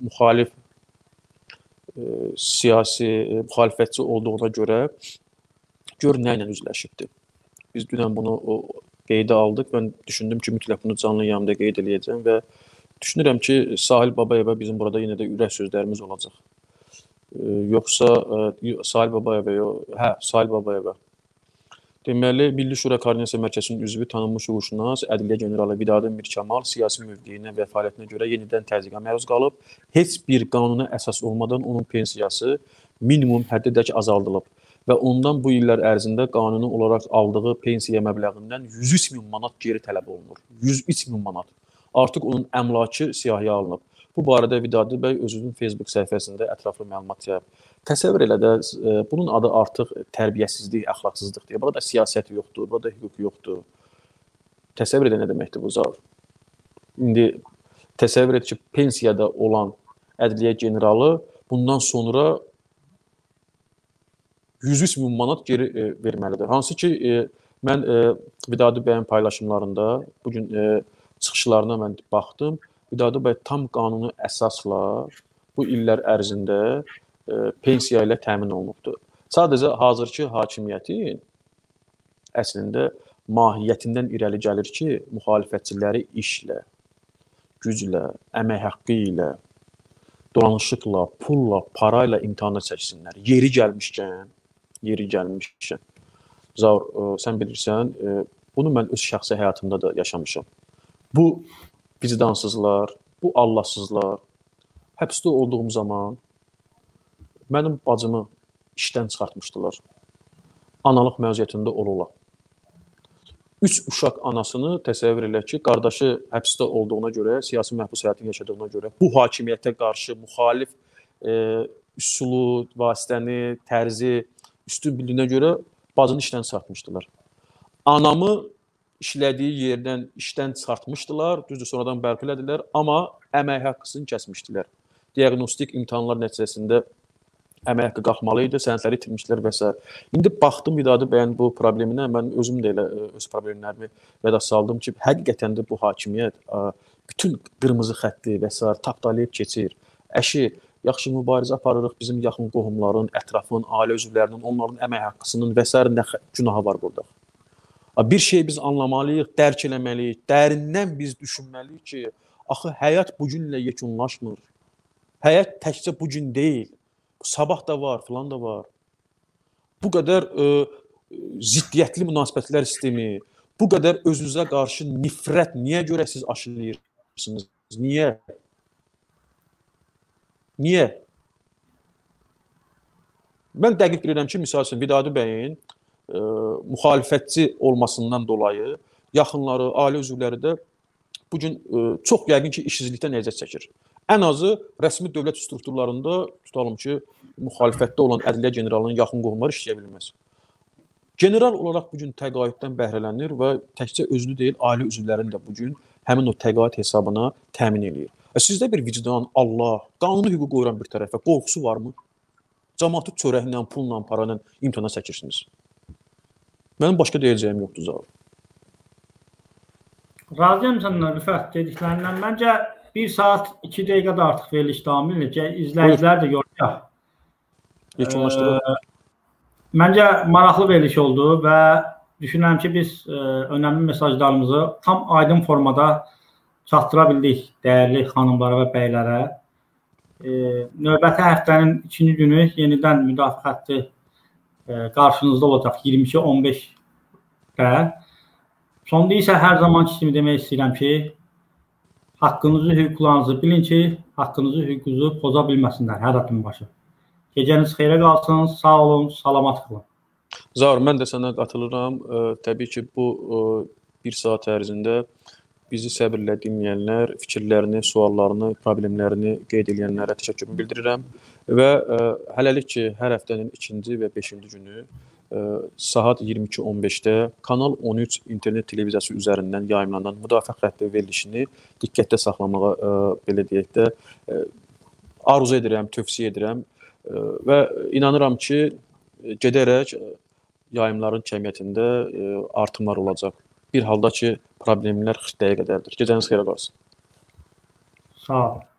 müxalif e, siyasi e, müxalifətçi olduğuna görə gör nə ilə üzləşibdi. Biz dünən bunu o qeydə aldıq. Mən düşündüm ki, mütləq bunu canlı yayımda qeyd eləyəcəm və düşünürəm ki, Sahil Babayeva bizim burada yenə də ürək sözlərimiz olacaq yoxsa Sahil Babayeva hə, Sahil Babayeva. Deməli, Milli Şura Koordinasiya Mərkəzinin üzvü tanınmış hüquqşünas Ədliyyə generalı Vidadi Mirkamal siyasi mövqeyinə və fəaliyyətinə görə yenidən təzyiqə məruz qalıb. Heç bir qanuna əsas olmadan onun pensiyası minimum həddədək azaldılıb və ondan bu illər ərzində qanuni olaraq aldığı pensiya məbləğindən 103 min manat geri tələb olunur. 103 min manat. Artıq onun əmlakı siyahıya alınıb. Bu barədə Vidadi bəy özünün Facebook səhifəsində ətraflı məlumat yayıb. Təsəvvür elə də e, bunun adı artıq tərbiyəsizlik, əxlaqsızlıqdır. Burada siyasət yoxdur, burada hüquq yoxdur. Təsəvvür edə nə deməkdir bu zar? İndi təsəvvür et ki, pensiyada olan ədliyyə generalı bundan sonra 103 min manat geri e, verməlidir. Hansı ki, e, mən e, Vidadi bəyin paylaşımlarında bu gün e, çıxışlarına mən baxdım. Vidadi bəy tam qanuni əsasla bu illər ərzində e, pensiya ilə təmin olunubdur. Sadəcə hazırki hakimiyyətin əslində mahiyyətindən irəli gəlir ki, müxalifətçiləri işlə, güclə, əmək haqqı ilə, dolanışıqla, pulla, para ilə imtahana çəksinlər. Yeri gəlmişkən, yeri gəlmişkən. Zaur, ə, e, sən bilirsən, ə, e, bunu mən öz şəxsi həyatımda da yaşamışam. Bu vicdansızlar, bu Allahsızlar həbsdə olduğum zaman mənim bacımı işdən çıxartmışdılar. Analıq məziyyətində olurlar. 3 uşaq anasını təsəvvür elə ki, qardaşı həbsdə olduğuna görə, siyasi məhbus həyatını yaşadığına görə bu hakimiyyətə qarşı müxalif e, üsulu, vasitəni, tərzi üstün bildiyinə görə bacını işdən çıxartmışdılar. Anamı işlədiyi yerdən işdən çıxartmışdılar, düzdür, sonradan bərpa elədilər, amma əmək haqqısını kəsmişdilər. Diaqnostik imtahanlar nəticəsində əmək haqqı qalxmalı idi, sənədləri itirmişlər və s. İndi baxdım Vidadi bəyin bu probleminə, mən özüm də elə öz problemlərimi yada saldım ki, həqiqətən də bu hakimiyyət bütün qırmızı xətti və s. tapdalayıb keçir. Əşi yaxşı mübarizə aparırıq bizim yaxın qohumların, ətrafın, ailə üzvlərinin, onların əmək haqqısının və s. nə günahı var burada. Bir şey biz anlamalıyıq, dərk eləməliyik, dərindən biz düşünməliyik ki, axı həyat bu günlə yekunlaşmır. Həyat təkcə bu gün deyil. Sabah da var, filan da var. Bu qədər ə, ziddiyyətli münasibətlər sistemi, bu qədər özünüzə qarşı nifrət niyə görə siz aşılayırsınız? Niyə? Niyə? Mən dəqiq bilirəm ki, məsəl üçün Vidadi bəyin ə, müxalifətçi olmasından dolayı yaxınları, ailə üzvləri də bu gün ə, çox yəqin ki, işsizlikdən əziyyət çəkir. Ən azı rəsmi dövlət strukturlarında tutalım ki, müxalifətdə olan ədliyyə generalının yaxın qohumları işləyə bilməz. General olaraq bu gün təqaüddən bəhrələnir və təkcə özünü deyil, ailə üzvlərini də bu gün həmin o təqaüd hesabına təmin eləyir. E, sizdə bir vicdan, Allah, qanuni hüquq qoyuran bir tərəfə qorxusu varmı? Cəmaatı çörəklə, pulla, parayla imtahana çəkirsiniz. Mənim başqa deyəcəyim yoxdur zəv. Razıyam səninlə Rüfət dediklərindən. Məncə 1 saat 2 dəqiqə də artıq edir ki, izləyicilər də görəcək. Yekunlaşdıraq. Məncə maraqlı veriliş oldu və düşünürəm ki, biz ə, önəmli mesajlarımızı tam aydın formada çatdıra bildik dəyərli xanımlara və bəylərə. E, növbəti həftənin ikinci günü yenidən müdafiə xətti qarşınızda olacaq 22-15-də. Sonda isə hər zaman kimi demək istəyirəm ki, haqqınızı, hüquqlarınızı bilin ki, haqqınızı, hüququnuzu poza bilməsinlər hər addım başı. Gecəniz xeyrə qalsın, sağ olun, salamat qalın. Zar, mən də sənə qatılıram. Ə, təbii ki, bu ə, bir saat ərzində bizi səbirlə dinləyənlər, fikirlərini, suallarını, problemlərini qeyd edənlərə təşəkkürümü bildirirəm və ə, hələlik ki, hər həftənin 2-ci və 5-ci günü ə, saat 22:15-də Kanal 13 internet televiziyası üzərindən yayımlanan müdafiə xətti verilişini diqqətdə saxlamağa ə, belə deyək də ə, arzu edirəm, tövsiyə edirəm ə, və inanıram ki, gedərək yayımların kəmiyyətində ə, artımlar olacaq. Bir halda ki, problemlər 40 dəqiqə qədərdir. Gecəniz xeyrə qalsın. Sağ olun.